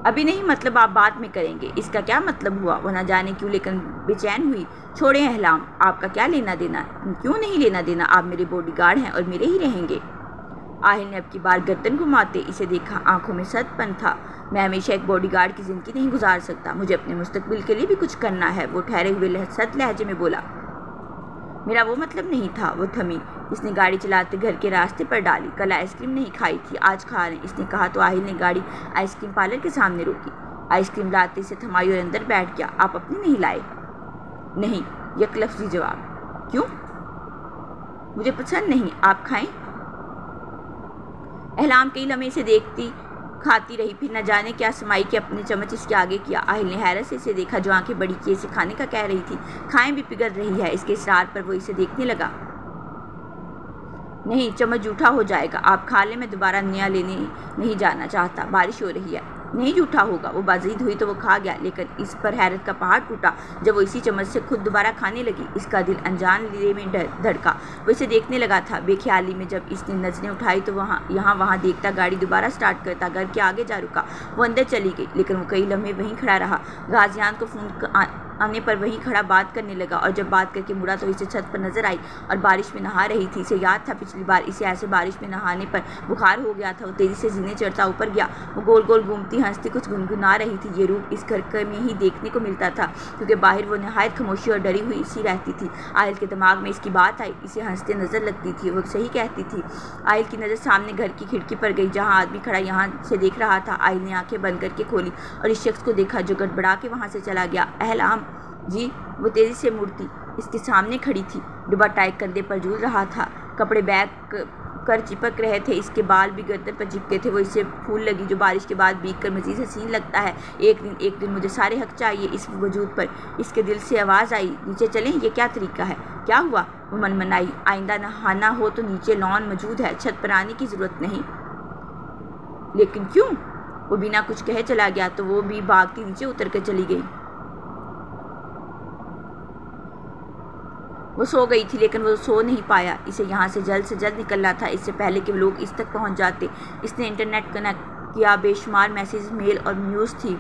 अभी नहीं मतलब आप बाद में करेंगे। इसका क्या मतलब हुआ? वो ना जाने क्यों लेकिन बेचैन हुई। छोड़े अहलाम, आपका क्या लेना देना? क्यों नहीं लेना देना? आप मेरे बॉडीगार्ड हैं और मेरे ही रहेंगे। आहिल ने अब की बार गर्दन घुमाते इसे देखा। आँखों में सतपन था। मैं हमेशा एक बॉडीगार्ड की ज़िंदगी नहीं गुजार सकता। मुझे अपने मुस्तकबिल के लिए भी कुछ करना है। वो ठहरे हुए सत लहजे में बोला मेरा वो मतलब नहीं था, वो थमी। इसने गाड़ी चलाते घर के रास्ते पर डाली। कल आइसक्रीम नहीं खाई थी, आज खा रहे इसने कहा तो आहिल ने गाड़ी आइसक्रीम पार्लर के सामने रोकी। आइसक्रीम लाते से थमाई और अंदर बैठ गया। आप अपनी नहीं लाए? नहीं, यक लफ्जी जवाब। क्यों? मुझे पसंद नहीं। आप खाएँ? अहलाम कई लम्हे से देखती खाती रही, फिर न जाने क्या समाई के अपने चम्मच इसके आगे किया। आहिल ने हैरत से इसे देखा, जो आँखें बड़ी किए इसे खाने का कह रही थी। खाएँ भी पिघल रही है, इसके इसरार पर वो इसे देखने लगा। नहीं, चम्मच जूठा हो जाएगा। आप खा ले, मैं दोबारा नया लेने नहीं जाना चाहता। बारिश हो रही है। नहीं जूठा होगा। वो बाजीद हुई तो वो खा गया, लेकिन इस पर हैरत का पहाड़ टूटा। जब वो इसी चम्मच से खुद दोबारा खाने लगी, इसका दिल अनजान लिए में धड़का। वो इसे देखने लगा था। बेख्याली में जब इसने नज़रें उठाई तो वहाँ, यहाँ वहाँ देखता गाड़ी दोबारा स्टार्ट करता, घर के आगे जा रुका। वो अंदर चली गई, लेकिन वो कई लम्हे वहीं खड़ा रहा। गाजियान को फ़ोन आने पर वही खड़ा बात करने लगा और जब बात करके मुड़ा तो इसे छत पर नज़र आई और बारिश में नहा रही थी। इसे याद था पिछली बार इसे ऐसे बारिश में नहाने पर बुखार हो गया था। वो तेज़ी से जीने चढ़ता ऊपर गया। वो गोल गोल घूमती हंसती कुछ गुनगुना रही थी। ये रूप इस घर में ही देखने को मिलता था क्योंकि बाहर वो नहायत खामोशी और डरी हुई सी रहती थी। आयल के दिमाग में इसकी बात आई। इसे हँसते नज़र लगती थी। वो सही कहती थी। आयल की नज़र सामने घर की खिड़की पर गई जहाँ आदमी खड़ा यहाँ से देख रहा था। आयल ने आँखें बंद करके खोली और इस शख्स को देखा जो गड़बड़ा के वहाँ से चला गया। अहलाम जी, वो तेज़ी से मुड़ती। इसके सामने खड़ी थी। डुबा टाइट कंधे पर झूल रहा था। कपड़े बैग कर चिपक रहे थे। इसके बाल भी गर्दन पर चिपके थे। वो इससे फूल लगी जो बारिश के बाद बीक कर मजीद हसीन लगता है। एक दिन एक दिन मुझे सारे हक चाहिए इस वजूद पर। इसके दिल से आवाज़ आई, नीचे चलें? ये क्या तरीका है? क्या हुआ? वो मन मनाई आइंदा नहाना हो तो नीचे लॉन मौजूद है। छत पर आने की ज़रूरत नहीं। लेकिन क्यों? वो बिना कुछ कहे चला गया तो वो भी भागती नीचे उतर कर चली गई। वो सो गई थी, लेकिन वो सो नहीं पाया। इसे यहाँ से जल्द से जल्द निकलना था। इससे पहले कि लोग इस तक पहुँच जाते। इसने इंटरनेट कनेक्ट किया। बेशुमार मैसेज मेल और न्यूज़ थी।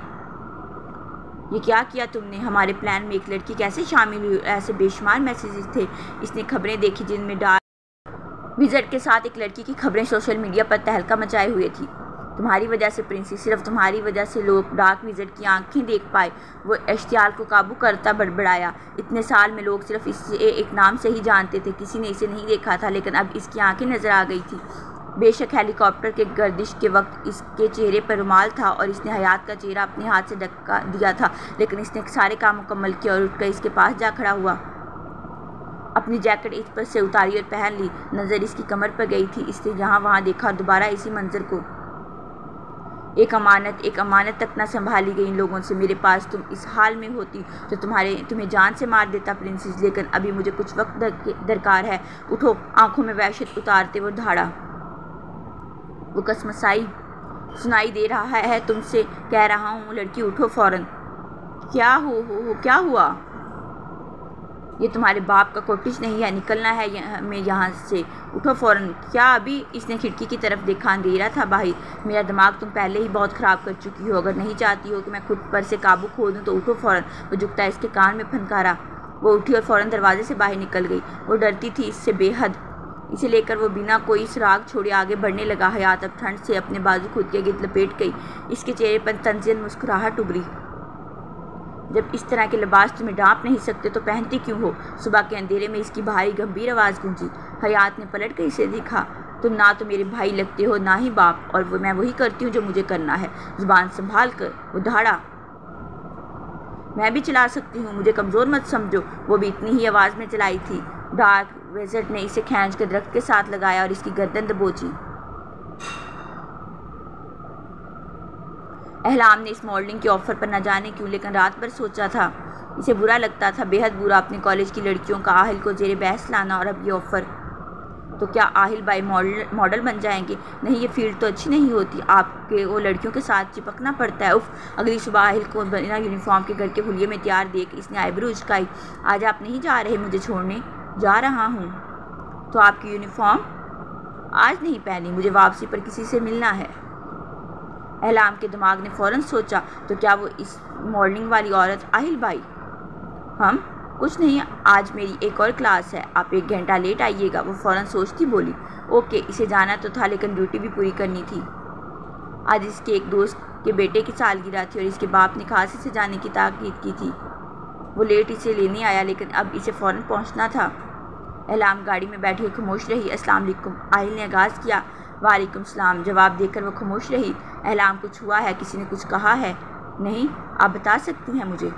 ये क्या किया तुमने? हमारे प्लान में एक लड़की कैसे शामिल हुई? ऐसे बेशुमार मैसेजेस थे। इसने खबरें देखी जिनमें डार विजट के साथ एक लड़की की खबरें सोशल मीडिया पर तहलका मचाए हुए थी। तुम्हारी वजह से प्रिंसी सिर्फ़ तुम्हारी वजह से लोग डार्क विजट की आँखें देख पाए। वो इश्तियाल को काबू करता बड़बड़ाया। इतने साल में लोग सिर्फ़ इससे एक नाम से ही जानते थे। किसी ने इसे नहीं देखा था, लेकिन अब इसकी आँखें नज़र आ गई थी। बेशक हेलीकॉप्टर के गर्दिश के वक्त इसके चेहरे पर रुमाल था और इसने हयात का चेहरा अपने हाथ से ढका दिया था, लेकिन इसने सारे काम मुकम्मल किया और उठकर इसके पास जा खड़ा हुआ। अपनी जैकेट इस पर से उतारी और पहन ली। नज़र इसकी कमर पर गई थी। इसने जहाँ वहाँ देखा, दोबारा इसी मंजर को। एक अमानत एक अमानत तक ना संभाली गई इन लोगों से। मेरे पास तुम इस हाल में होती तो तुम्हारे तुम्हें जान से मार देता प्रिंसेस। लेकिन अभी मुझे कुछ वक्त दरकार है। उठो आँखों में वहशत उतारते वो धाड़ा। वो कसमसाई सुनाई दे रहा है तुमसे कह रहा हूँ लड़की उठो फ़ौरन। क्या हो हो, हो क्या हुआ? ये तुम्हारे बाप का कोटिश नहीं है, निकलना है मैं यहाँ से उठो फ़ौरन। क्या अभी इसने खिड़की की तरफ़ देखा अंधेरा था भाई? मेरा दिमाग तुम पहले ही बहुत ख़राब कर चुकी हो। अगर नहीं चाहती हो कि मैं खुद पर से काबू खो दूँ तो उठो फ़ौरन। वो झुकता इसके कान में फनकारा। वो उठी और फ़ौरन दरवाजे से बाहर निकल गई। वो डरती थी इससे बेहद। इसे लेकर वो बिना कोई सुराग छोड़े आगे बढ़ने लगा। हयात अब ठंड से अपने बाजू खुद के गिद लपेट गई। इसके चेहरे पर तंजियन मुस्कुराहट उभरी। जब इस तरह के लिबास तुम्हें डांप नहीं सकते तो पहनती क्यों हो? सुबह के अंधेरे में इसकी भारी गंभीर आवाज़ गूंजी। हयात ने पलट कर इसे देखा। तुम ना तो मेरे भाई लगते हो, ना ही बाप, और वो मैं वही करती हूँ जो मुझे करना है। ज़ुबान संभाल कर, वो धाड़ा मैं भी चला सकती हूँ, मुझे कमज़ोर मत समझो। वो भी इतनी ही आवाज़ में चलाई थी। डार्क वेजट ने इसे खींच कर दरख्त के साथ लगाया और इसकी गर्दन दबोची। अहलाम ने इस मॉडलिंग के ऑफ़र पर न जाने क्यों, लेकिन रात भर सोचा था। इसे बुरा लगता था। बेहद बुरा अपने कॉलेज की लड़कियों का आहिल को जेर बहस लाना और अब ये ऑफ़र। तो क्या आहिल बाई मॉडल मॉडल बन जाएँगे? नहीं, ये फ़ील्ड तो अच्छी नहीं होती। आपके वो लड़कियों के साथ चिपकना पड़ता है। उफ, अगली सुबह आहिल को बिना यूनिफॉर्म के घर के हुलिये में तैयार देख इसने आईब्रो उचकाई। आज आप नहीं जा रहे मुझे छोड़ने? जा रहा हूँ। तो आपकी यूनिफॉर्म? आज नहीं पहनी। मुझे वापसी पर किसी से मिलना है। अहलाम के दिमाग ने फ़ौरन सोचा तो क्या वो इस मॉर्निंग वाली औरत आहिल भाई? हम? कुछ नहीं, आज मेरी एक और क्लास है, आप एक घंटा लेट आइएगा, वो फ़ौरन सोचती बोली। ओके इसे जाना तो था, लेकिन ड्यूटी भी पूरी करनी थी। आज इसके एक दोस्त के बेटे की सालगिरह थी और इसके बाप ने खांसी से जाने की ताकीद की थी। वो लेट इसे लेने आया, लेकिन अब इसे फ़ौरन पहुँचना था। अहलाम गाड़ी में बैठी खामोश रही। अस्सलाम आहिल ने आगाज़ किया वालेकुम सलाम। जवाब देकर वह खामोश रही। अहलाम कुछ हुआ है? किसी ने कुछ कहा है? नहीं, आप बता सकती हैं मुझे।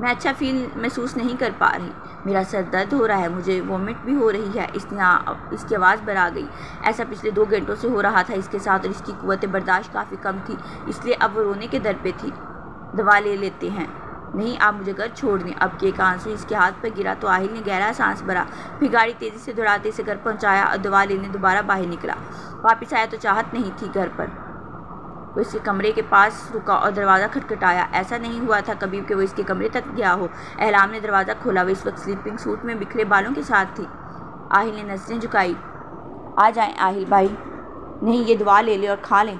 मैं अच्छा फील महसूस नहीं कर पा रही। मेरा सर दर्द हो रहा है, मुझे वोमिट भी हो रही है। इसने इसकी आवाज़ बढ़ गई। ऐसा पिछले दो घंटों से हो रहा था इसके साथ और इसकी कुत बर्दाश्त काफ़ी कम थी, इसलिए अब वो रोने के दर पे थी। दवा ले लेते हैं। नहीं, आप मुझे घर छोड़ दें। अब के आँसू इसके हाथ पर गिरा तो आहिल ने गहरा सांस भरा। फिर गाड़ी तेज़ी से दौड़ाते इसे घर पहुँचाया और दवा लेने दोबारा बाहर निकला। वापस आया तो चाहत नहीं थी घर पर। वो इसके कमरे के पास रुका और दरवाज़ा खटखटाया। ऐसा नहीं हुआ था कभी कि वो इसके कमरे तक गया हो। अहलाम ने दरवाज़ा खोला। वो इस वक्त स्लीपिंग सूट में बिखरे बालों के साथ थी। आहिल ने नज़रें झुकाई। आ जाएँ आहिल भाई। नहीं, ये दवा ले ले और खा लें।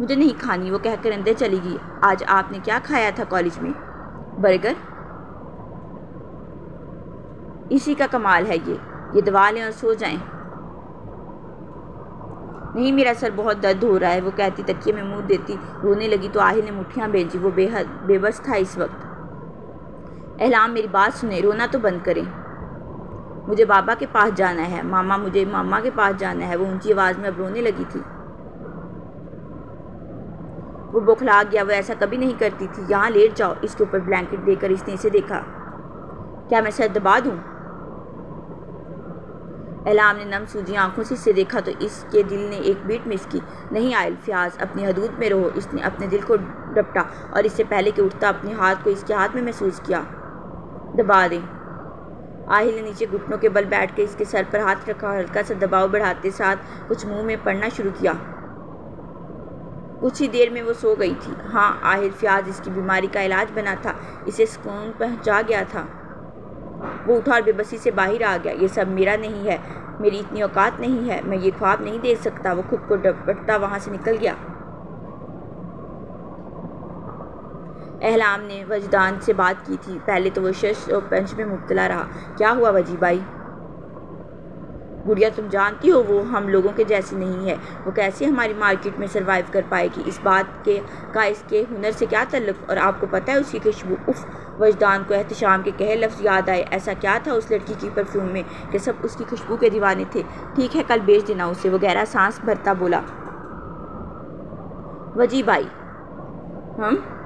मुझे नहीं खानी, वो कहकर अंदर चली गई। आज आपने क्या खाया था कॉलेज में? बर्गर इसी का कमाल है ये। ये दवा लें और सो जाएँ। नहीं, मेरा सर बहुत दर्द हो रहा है, वो कहती तकिए में मुँह देती। रोने लगी तो आहिल ने मुठियाँ भेजी वो बेहद, बेबस था इस वक्त। एहलाम मेरी बात सुने, रोना तो बंद करें। मुझे बाबा के पास जाना है, मामा मुझे मामा के पास जाना है, वो ऊँची आवाज़ में अब रोने लगी थी। वो बौखला गया, वो ऐसा कभी नहीं करती थी। यहाँ लेट जाओ, इसके ऊपर ब्लैंकेट देकर इसने इसे देखा। क्या मैं सर दबा दूँ? एलाम ने नम सूजी आँखों से इसे देखा तो इसके दिल ने एक बीट मिस की। नहीं आयल फ्याज, अपनी हदूद में रहो। इसने अपने दिल को डपटा और इससे पहले कि उठता अपने हाथ को इसके हाथ में महसूस किया। दबा दें। आहिल ने नीचे घुटनों के बल बैठ के इसके सर पर हाथ रखा हल्का सा दबाव बढ़ाते साथ कुछ मुँह में पड़ना शुरू किया। कुछ ही देर में वो सो गई थी। हाँ आहिर फ्याज इसकी बीमारी का इलाज बना था, इसे सुकून पहुँचा गया था। वो उठा और बेबसी से बाहर आ गया। ये सब मेरा नहीं है, मेरी इतनी औकात नहीं है, मैं ये ख्वाब नहीं दे सकता। वो खुद को डपटता वहाँ से निकल गया। अहलाम ने वजदान से बात की थी। पहले तो वो शश और पंच में मुबतला रहा। क्या हुआ वजी भाई गुड़िया तुम जानती हो, वो हम लोगों के जैसी नहीं है। वो कैसे हमारी मार्केट में सर्वाइव कर पाएगी? इस बात के, का इसके हुनर से क्या तल्लुक? और आपको पता है उसकी खुशबू? उफ, वजदान को एहतशाम के कहे लफ्ज़ याद आए। ऐसा क्या था उस लड़की की परफ्यूम में कि सब उसकी खुशबू के दीवाने थे? ठीक है, कल बेच देना उसे वो गहरा सांस भरता बोला। वजी भाई हम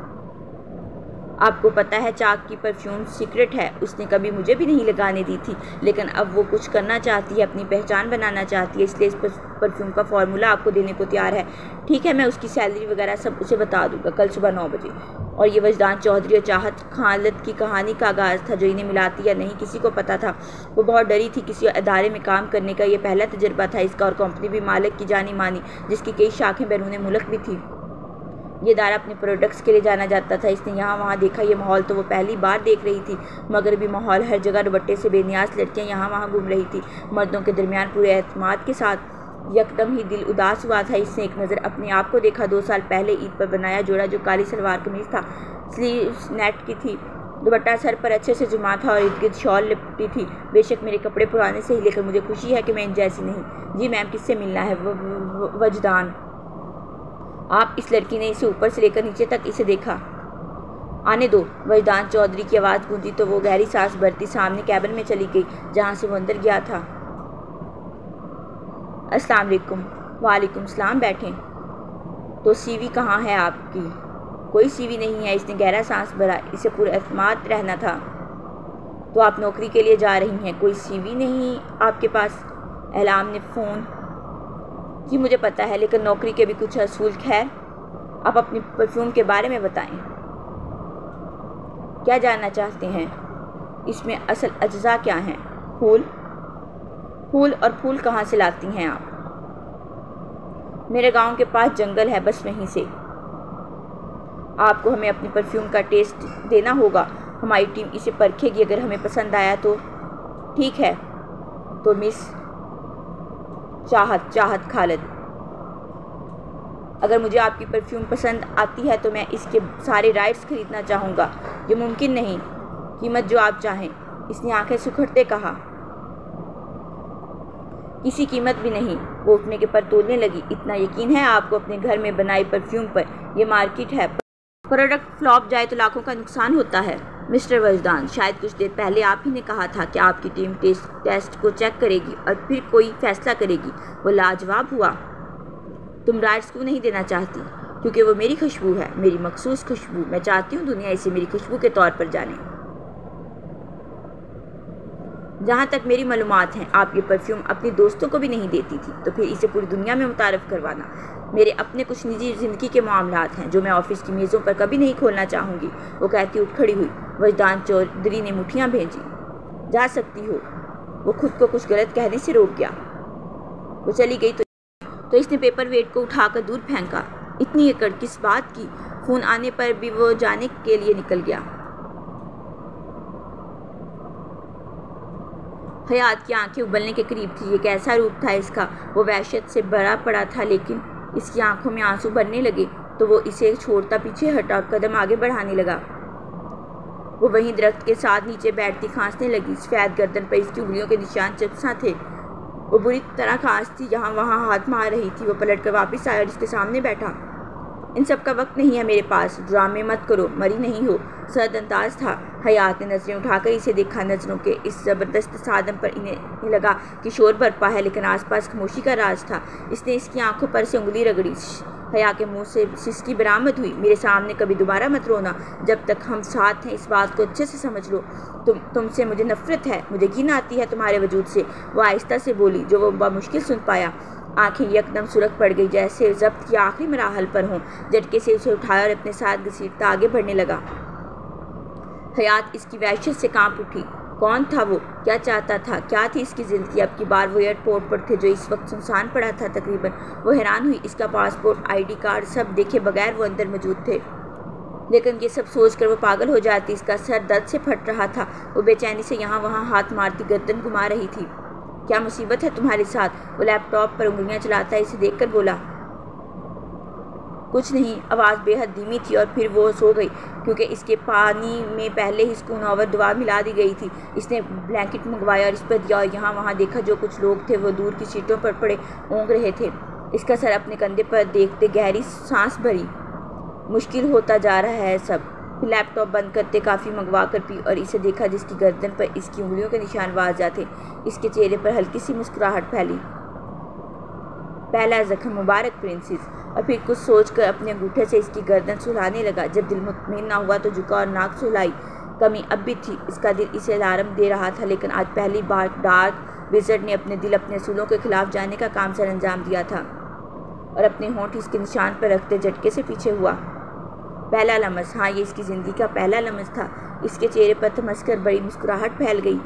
आपको पता है चाक की परफ्यूम सीक्रेट है। उसने कभी मुझे भी नहीं लगाने दी थी। लेकिन अब वो कुछ करना चाहती है, अपनी पहचान बनाना चाहती है, इसलिए इस परफ्यूम का फार्मूला आपको देने को तैयार है। ठीक है, मैं उसकी सैलरी वगैरह सब उसे बता दूँगा कल सुबह नौ बजे। और ये वजदान चौधरी और चाहत खालत की कहानी का आगाज़ था जो इन्हें मिलाती या नहीं, किसी को पता था। वो बहुत डरी थी किसी अदारे में काम करने का। ये पहला तजर्बा था इसका और कंपनी भी मालिक की जानी मानी, जिसकी कई शाखें बैरून मुल्क भी थी। ये दारा अपने प्रोडक्ट्स के लिए जाना जाता था। इसने यहाँ वहाँ देखा, ये माहौल तो वो पहली बार देख रही थी, मगर भी माहौल हर जगह दुबट्टे से बेनियाज लड़कियाँ यहाँ वहाँ घूम रही थी। मर्दों के दरमियान पूरे अहतमाद के साथ यकदम ही दिल उदास हुआ था। इसने एक नज़र अपने आप को देखा। दो साल पहले ईद पर बनाया जोड़ा जो काली सलवार कमीज़ था स्लीव नेट की थी। दुपट्टा सर पर अच्छे से जुमा था और इर्द गिर्द शॉल लिपटी थी। बेशक मेरे कपड़े पुराने से ही लेकर मुझे खुशी है कि मैं इन जैसी नहीं। जी मैम, किससे मिलना है? वजदान। आप इस लड़की ने इसे ऊपर से लेकर नीचे तक इसे देखा। आने दो। वजदान चौधरी की आवाज़ गूंजी तो वो गहरी सांस भरती सामने कैबिन में चली गई, जहाँ से वो अंदर गया था। अस्सलाम वालेकुम। वालेकुम सलाम, बैठें। तो सीवी कहाँ है आपकी? कोई सीवी नहीं है, इसने गहरा सांस भरा, इसे पूरे अतमाद रहना था। तो आप नौकरी के लिए जा रही हैं, कोई सीवी नहीं आपके पास? एलाम ने फ़ोन जी मुझे पता है, लेकिन नौकरी के भी कुछ असूल, खैर, आप अपनी परफ्यूम के बारे में बताएँ। क्या जानना चाहते हैं? इसमें असल अज्जा क्या हैं? फूल? फूल और फूल कहाँ से लाती हैं आप? मेरे गाँव के पास जंगल है, बस वहीं से। आपको हमें अपनी परफ्यूम का टेस्ट देना होगा। हमारी टीम इसे परखेगी, अगर हमें पसंद आया तो। ठीक है। तो मिस चाहत चाहत खालिद। अगर मुझे आपकी परफ्यूम पसंद आती है तो मैं इसके सारे राइट्स खरीदना चाहूँगा। ये मुमकिन नहीं कीमत जो आप चाहें, इसने आँखें सुखड़ते कहा। किसी कीमत भी नहीं, वो उठने के पर तोड़ने लगी। इतना यकीन है आपको अपने घर में बनाई परफ्यूम पर यह मार्केट है? प्रोडक्ट फ्लॉप जाए तो लाखों का नुकसान होता है। मिस्टर वजदान, शायद कुछ देर पहले आप ही ने कहा था कि आपकी टीम टेस्ट टेस्ट को चेक करेगी और फिर कोई फैसला करेगी। वो लाजवाब हुआ। तुम राइट्स को नहीं देना चाहती? क्योंकि वो मेरी खुशबू है, मेरी मखसूस खुशबू। मैं चाहती हूँ दुनिया इसे मेरी खुशबू के तौर पर जाने। जहाँ तक मेरी मालूम हैं, आप ये परफ्यूम अपने दोस्तों को भी नहीं देती थी तो फिर इसे पूरी दुनिया में मुतारफ़ करवाना। मेरे अपने कुछ निजी ज़िंदगी के मामला हैं, जो मैं ऑफ़िस की मेज़ों पर कभी नहीं खोलना चाहूँगी। वो कहती उठ खड़ी हुई। वजदान चौधरी ने मुठियाँ भेजी। जा सकती हो। वो खुद को कुछ गलत कहने से रोक गया। वो चली गई तो तो इसने पेपर वेट को उठाकर दूर फेंका। इतनी एकड़ किस बात की? खून आने पर भी वो जाने के लिए निकल गया। हयात की आँखें उबलने के करीब थी। ये कैसा रूप था इसका? वो वहशत से भरा पड़ा था, लेकिन इसकी आँखों में आँसू भरने लगे तो वो इसे छोड़ता पीछे हटा कदम आगे बढ़ाने लगा। वो वहीं दरख्त के साथ नीचे बैठती खांसने लगी। सफ़ेद गर्दन पर इसकी उंगलियों के निशान चपसा थे। वो बुरी तरह खांसती जहाँ वहाँ हाथ मार रही थी, वो पलट कर वापस आया और इसके सामने बैठा। इन सब का वक्त नहीं है मेरे पास, ड्रामे मत करो, मरी नहीं हो सद अंदाज था। हयात ने नज़रें उठाकर इसे देखा, नज़रों के इस ज़बरदस्त साधन पर इन्हें लगा कि शोर बरपा है, लेकिन आसपास खामोशी का राज था। इसने इसकी आँखों पर से उंगली रगड़ी। हया के मुँह से सिसकी बरामद हुई। मेरे सामने कभी दोबारा मत रोना। जब तक हम साथ हैं, इस बात को अच्छे से समझ लो। तुम, तुमसे मुझे नफ़रत है। मुझे घिन आती है तुम्हारे वजूद से। वो आहिस्ता से बोली, जो वो बामुश्किल सुन पाया। आँखें यकदम सुरख पड़ गई, जैसे जब्त की आखिरी मराहल पर हों। झटके से उसे उठाया और अपने साथ घसीटता आगे बढ़ने लगा। हयात इसकी वहशत से काँप उठी। कौन था वो? क्या चाहता था? क्या थी इसकी ज़िंदगी? अब की बार वो एयरपोर्ट पर थे जो इस वक्त सुनसान पड़ा था तकरीबन। वो हैरान हुई, इसका पासपोर्ट, आईडी कार्ड सब देखे बगैर वो अंदर मौजूद थे। लेकिन ये सब सोचकर वो पागल हो जाती, इसका सर दर्द से फट रहा था। वो बेचैनी से यहाँ वहाँ हाथ मारती, गर्दन घुमा रही थी। क्या मुसीबत है तुम्हारे साथ? वो लैपटॉप पर उंगलियाँ चलाता इसे देखकर बोला कुछ नहीं, आवाज़ बेहद धीमी थी और फिर वो सो गई, क्योंकि इसके पानी में पहले ही स्कून और दवा मिला दी गई थी। इसने ब्लैंकेट मंगवाया और इस पर दिया और यहाँ वहाँ देखा जो कुछ लोग थे, वो दूर की सीटों पर पड़े ओंग रहे थे। इसका सर अपने कंधे पर देखते गहरी सांस भरी। मुश्किल होता जा रहा है सब। लैपटॉप बंद करते काफ़ी मंगवा कर पी और इसे देखा जिसकी गर्दन पर इसकी उंगलियों के निशान वाजा थे इसके चेहरे पर हल्की सी मुस्कुराहट फैली। पहला जख्म मुबारक प्रिंसेस। और फिर कुछ सोचकर अपने अंगूठे से इसकी गर्दन सुलाने लगा। जब दिल मुतमिन ना हुआ तो झुका और नाक सुलाई। कमी अब भी थी। इसका दिल इसे अलार्म दे रहा था, लेकिन आज पहली बार डार्क विजर्ड ने अपने दिल अपने असूलों के खिलाफ जाने का काम सर अंजाम दिया था और अपने होंठ इसके निशान पर रखते झटके से पीछे हुआ। पहला लम्स। हाँ ये इसकी ज़िंदगी का पहला लम्स था। इसके चेहरे पर थमसकर बड़ी मुस्कुराहट फैल गई।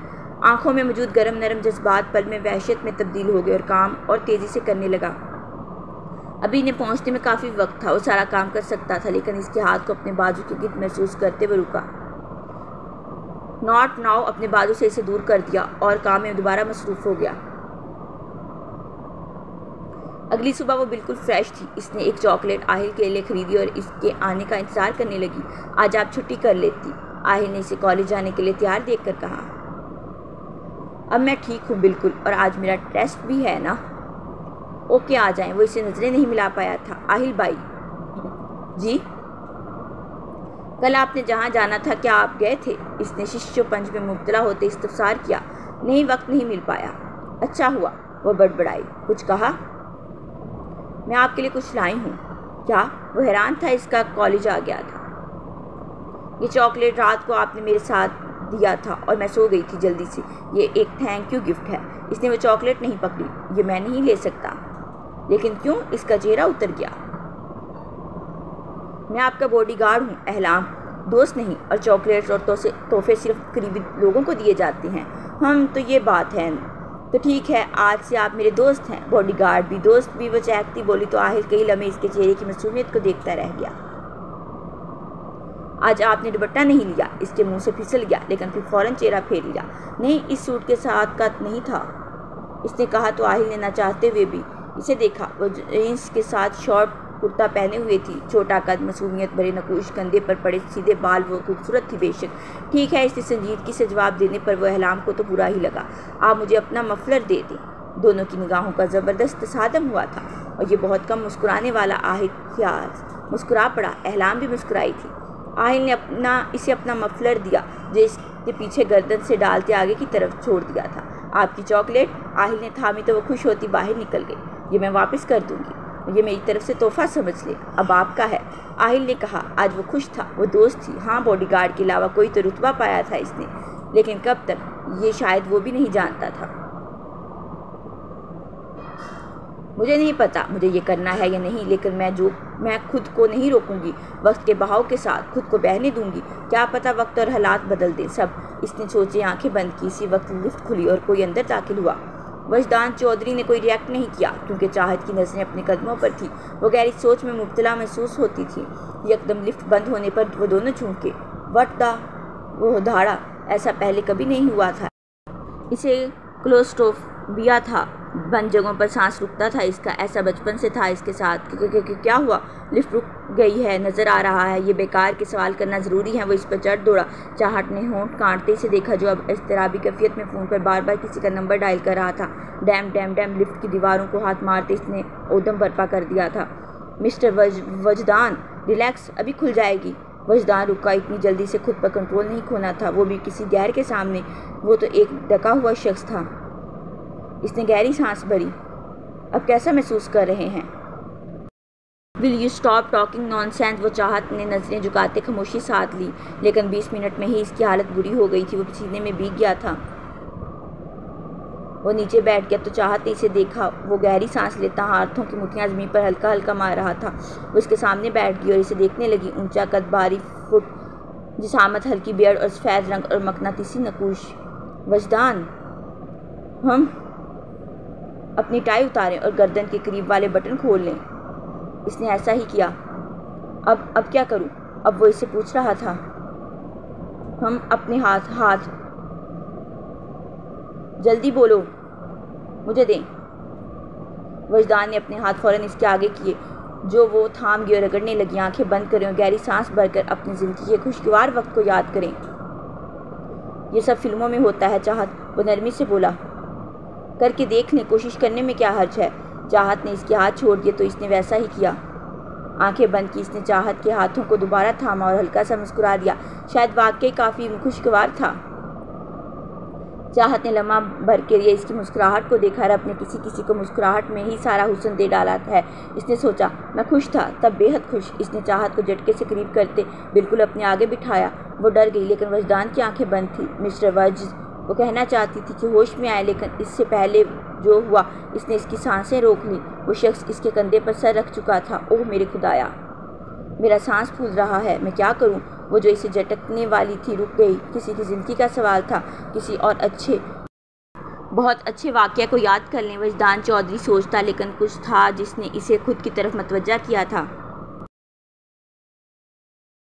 आँखों में मौजूद गर्म नरम जज्बात पल में वहशत में तब्दील हो गए और काम और तेज़ी से करने लगा। अभी इन्हें पहुँचने में काफ़ी वक्त था वो सारा काम कर सकता था, लेकिन इसके हाथ को अपने बाजू के गिद महसूस करते हुए रुका। नॉट नाउ अपने बाजू से इसे दूर कर दिया और काम में दोबारा मसरूफ़ हो गया। अगली सुबह वो बिल्कुल फ्रेश थी। इसने एक चॉकलेट आहिल के लिए ख़रीदी और इसके आने का इंतज़ार करने लगी। आज आप छुट्टी कर लेती। आहिल ने इसे कॉलेज जाने के लिए तैयार देख कर कहा। अब मैं ठीक हूँ, बिल्कुल। और आज मेरा टेस्ट भी है ना। ओके आ जाएँ। वो इसे नज़रें नहीं मिला पाया था। आहिल भाई। जी? कल आपने जहाँ जाना था, क्या आप गए थे? इसने शिष्य पंच में मुबतला होते इस्तफसार किया। नहीं, वक्त नहीं मिल पाया। अच्छा हुआ, वह बड़बड़ाई। कुछ कहा? मैं आपके लिए कुछ लाई हूँ। क्या? वो हैरान था, इसका कॉलेज आ गया था। ये चॉकलेट रात को आपने मेरे साथ दिया था और मैं सो गई थी जल्दी से। ये एक थैंक यू गिफ्ट है। इसने वो चॉकलेट नहीं पकड़ी। ये मैं नहीं ले सकता। लेकिन क्यों? इसका चेहरा उतर गया। मैं आपका बॉडी गार्ड हूँ, अहलाम। दोस्त नहीं, और चॉकलेट और तोहफे सिर्फ़ करीबी लोगों को दिए जाते हैं। हम तो ये बात है। तो ठीक है, आज से आप मेरे दोस्त हैं। बॉडीगार्ड भी दोस्त भी, वो चहकती बोली तो आहिर कई लम्हे इसके चेहरे की मसूमियत को देखता रह गया। आज आपने दुपट्टा नहीं लिया, इसके मुँह से फिसल गया, लेकिन फिर फ़ौरन चेहरा फेर लिया। नहीं, इस सूट के साथ का नहीं था। इसने कहा तो आहिल ने ना चाहते हुए भी इसे देखा, वो जींस के साथ शॉर्ट कुर्ता पहने हुए थी। छोटा कद, मसूमियत भरे, नकूश कंधे पर पड़े, सीधे बाल, वो खूबसूरत थी बेशक। ठीक है, इसने संजीदगी से जवाब देने पर वह अहलाम को तो बुरा ही लगा। आप मुझे अपना मफलर दे दें। दोनों की निगाहों का ज़बरदस्त सादम हुआ था, और ये बहुत कम मुस्कुराने वाला आहिद मुस्कुरा पड़ा। अहलाम भी मुस्कुराई थी। आहिल ने अपना, इसे अपना मफलर दिया, जो इसके पीछे गर्दन से डालते आगे की तरफ़ छोड़ दिया था। आपकी चॉकलेट, आहिल ने थामी तो वो खुश होती बाहर निकल गई। ये मैं वापस कर दूँगी। ये मेरी तरफ़ से तोहफा समझ ले। अब आपका है। आहिल ने कहा, आज वो खुश था, वो दोस्त थी। हाँ बॉडीगार्ड के अलावा कोई तो रुतबा पाया था इसने। लेकिन कब तक? ये शायद वो भी नहीं जानता था। मुझे नहीं पता मुझे ये करना है या नहीं, लेकिन मैं जो, मैं खुद को नहीं रोकूँगी, वक्त के बहाव के साथ खुद को बहने दूँगी। क्या पता वक्त और हालात बदल दें सब। इसने सोचे, आँखें बंद की। इसी वक्त लिफ्ट खुली और कोई अंदर दाखिल हुआ। वजदान चौधरी ने कोई रिएक्ट नहीं किया, क्योंकि चाहत की नज़रें अपने कदमों पर थी। वो गहरी सोच में मुबतला महसूस होती थी। यकदम लिफ्ट बंद होने पर वो दोनों चूंके। वट दा वो धाड़ा। ऐसा पहले कभी नहीं हुआ था। इसे क्लोस्ट्रोफिया था। बंद जगहों पर सांस रुकता था इसका, ऐसा बचपन से था इसके साथ। क्योंकि क्या हुआ? लिफ्ट रुक गई है, नज़र आ रहा है। ये बेकार के सवाल करना ज़रूरी है, वो इस पर चढ़ दौड़ा। चाहट ने होंठ काटते से देखा जो अब इस्तराबी कैफियत में फ़ोन पर बार बार किसी का नंबर डायल कर रहा था। डैम डैम डैम, लिफ्ट की दीवारों को हाथ मारते इसने उदम बर्पा कर दिया था। मिस्टर वज, वजदान, रिलैक्स, अभी खुल जाएगी। वजदान रुका, इतनी जल्दी से खुद पर कंट्रोल नहीं खोना था। वो भी किसी गैर के सामने। वो तो एक डका हुआ शख्स था। इसने गहरी सांस भरी। अब कैसा महसूस कर रहे हैं? Will you stop talking nonsense वो चाहत ने नज़रें झुकाते खामोशी साथ ली, लेकिन 20 मिनट में ही इसकी हालत बुरी हो गई थी। वो पसीने में भीग गया था। वो नीचे बैठ गया तो चाहत ने इसे देखा। वो गहरी सांस लेता हाथों की मुठियाँ ज़मीन पर हल्का हल्का मार रहा था। वो इसके सामने बैठ गई और इसे देखने लगी। ऊँचा कद बारी फुट, जिसामत, हल्की बियड और सफ़ेद रंग और मकनातीसी नकूश। वजदान? हम अपनी टाई उतारें और गर्दन के करीब वाले बटन खोल लें। इसने ऐसा ही किया। अब अब क्या करूँ? अब वो इससे पूछ रहा था। हम अपने हाथ हाथ। जल्दी बोलो। मुझे दें। वजदान ने अपने हाथ फ़ौरन इसके आगे किए, जो वो थाम गई और रगड़ने लगी। आँखें बंद करें और गहरी सांस भरकर अपनी ज़िंदगी के खुशगवार वक्त को याद करें। यह सब फ़िल्मों में होता है, चाहत। वो नरमी से बोला करके देख लें कोशिश करने में क्या हर्ज है? चाहत ने इसके हाथ छोड़ दिए तो इसने वैसा ही किया। आँखें बंद की, इसने चाहत के हाथों को दोबारा थामा और हल्का सा मुस्कुरा दिया। शायद वाकई काफ़ी खुशगवार था। चाहत ने लम्हा भर के लिए इसकी मुस्कुराहट को देखा और अपने किसी किसी को मुस्कुराहट में ही सारा हुसन दे डाला है। इसने सोचा, मैं खुश था, तब बेहद खुश। इसने चाहत को झटके से करीब करते बिल्कुल अपने आगे बिठाया। वो डर गई, लेकिन वजदान की आँखें बंद थी। मिस्टर वज वो कहना चाहती थी कि होश में आए, लेकिन इससे पहले जो हुआ, इसने इसकी साँसें रोक ली। वो शख्स इसके कंधे पर सर रख चुका था। ओह, मेरे खुदाया, मेरा सांस फूल रहा है, मैं क्या करूँ? वो जो इसे झटकने वाली थी, रुक गई। किसी की ज़िंदगी का सवाल था, किसी और अच्छे, बहुत अच्छे वाक़ को याद कर लें वजदान चौधरी सोचता, लेकिन कुछ था जिसने इसे खुद की तरफ़ मतवजा किया था।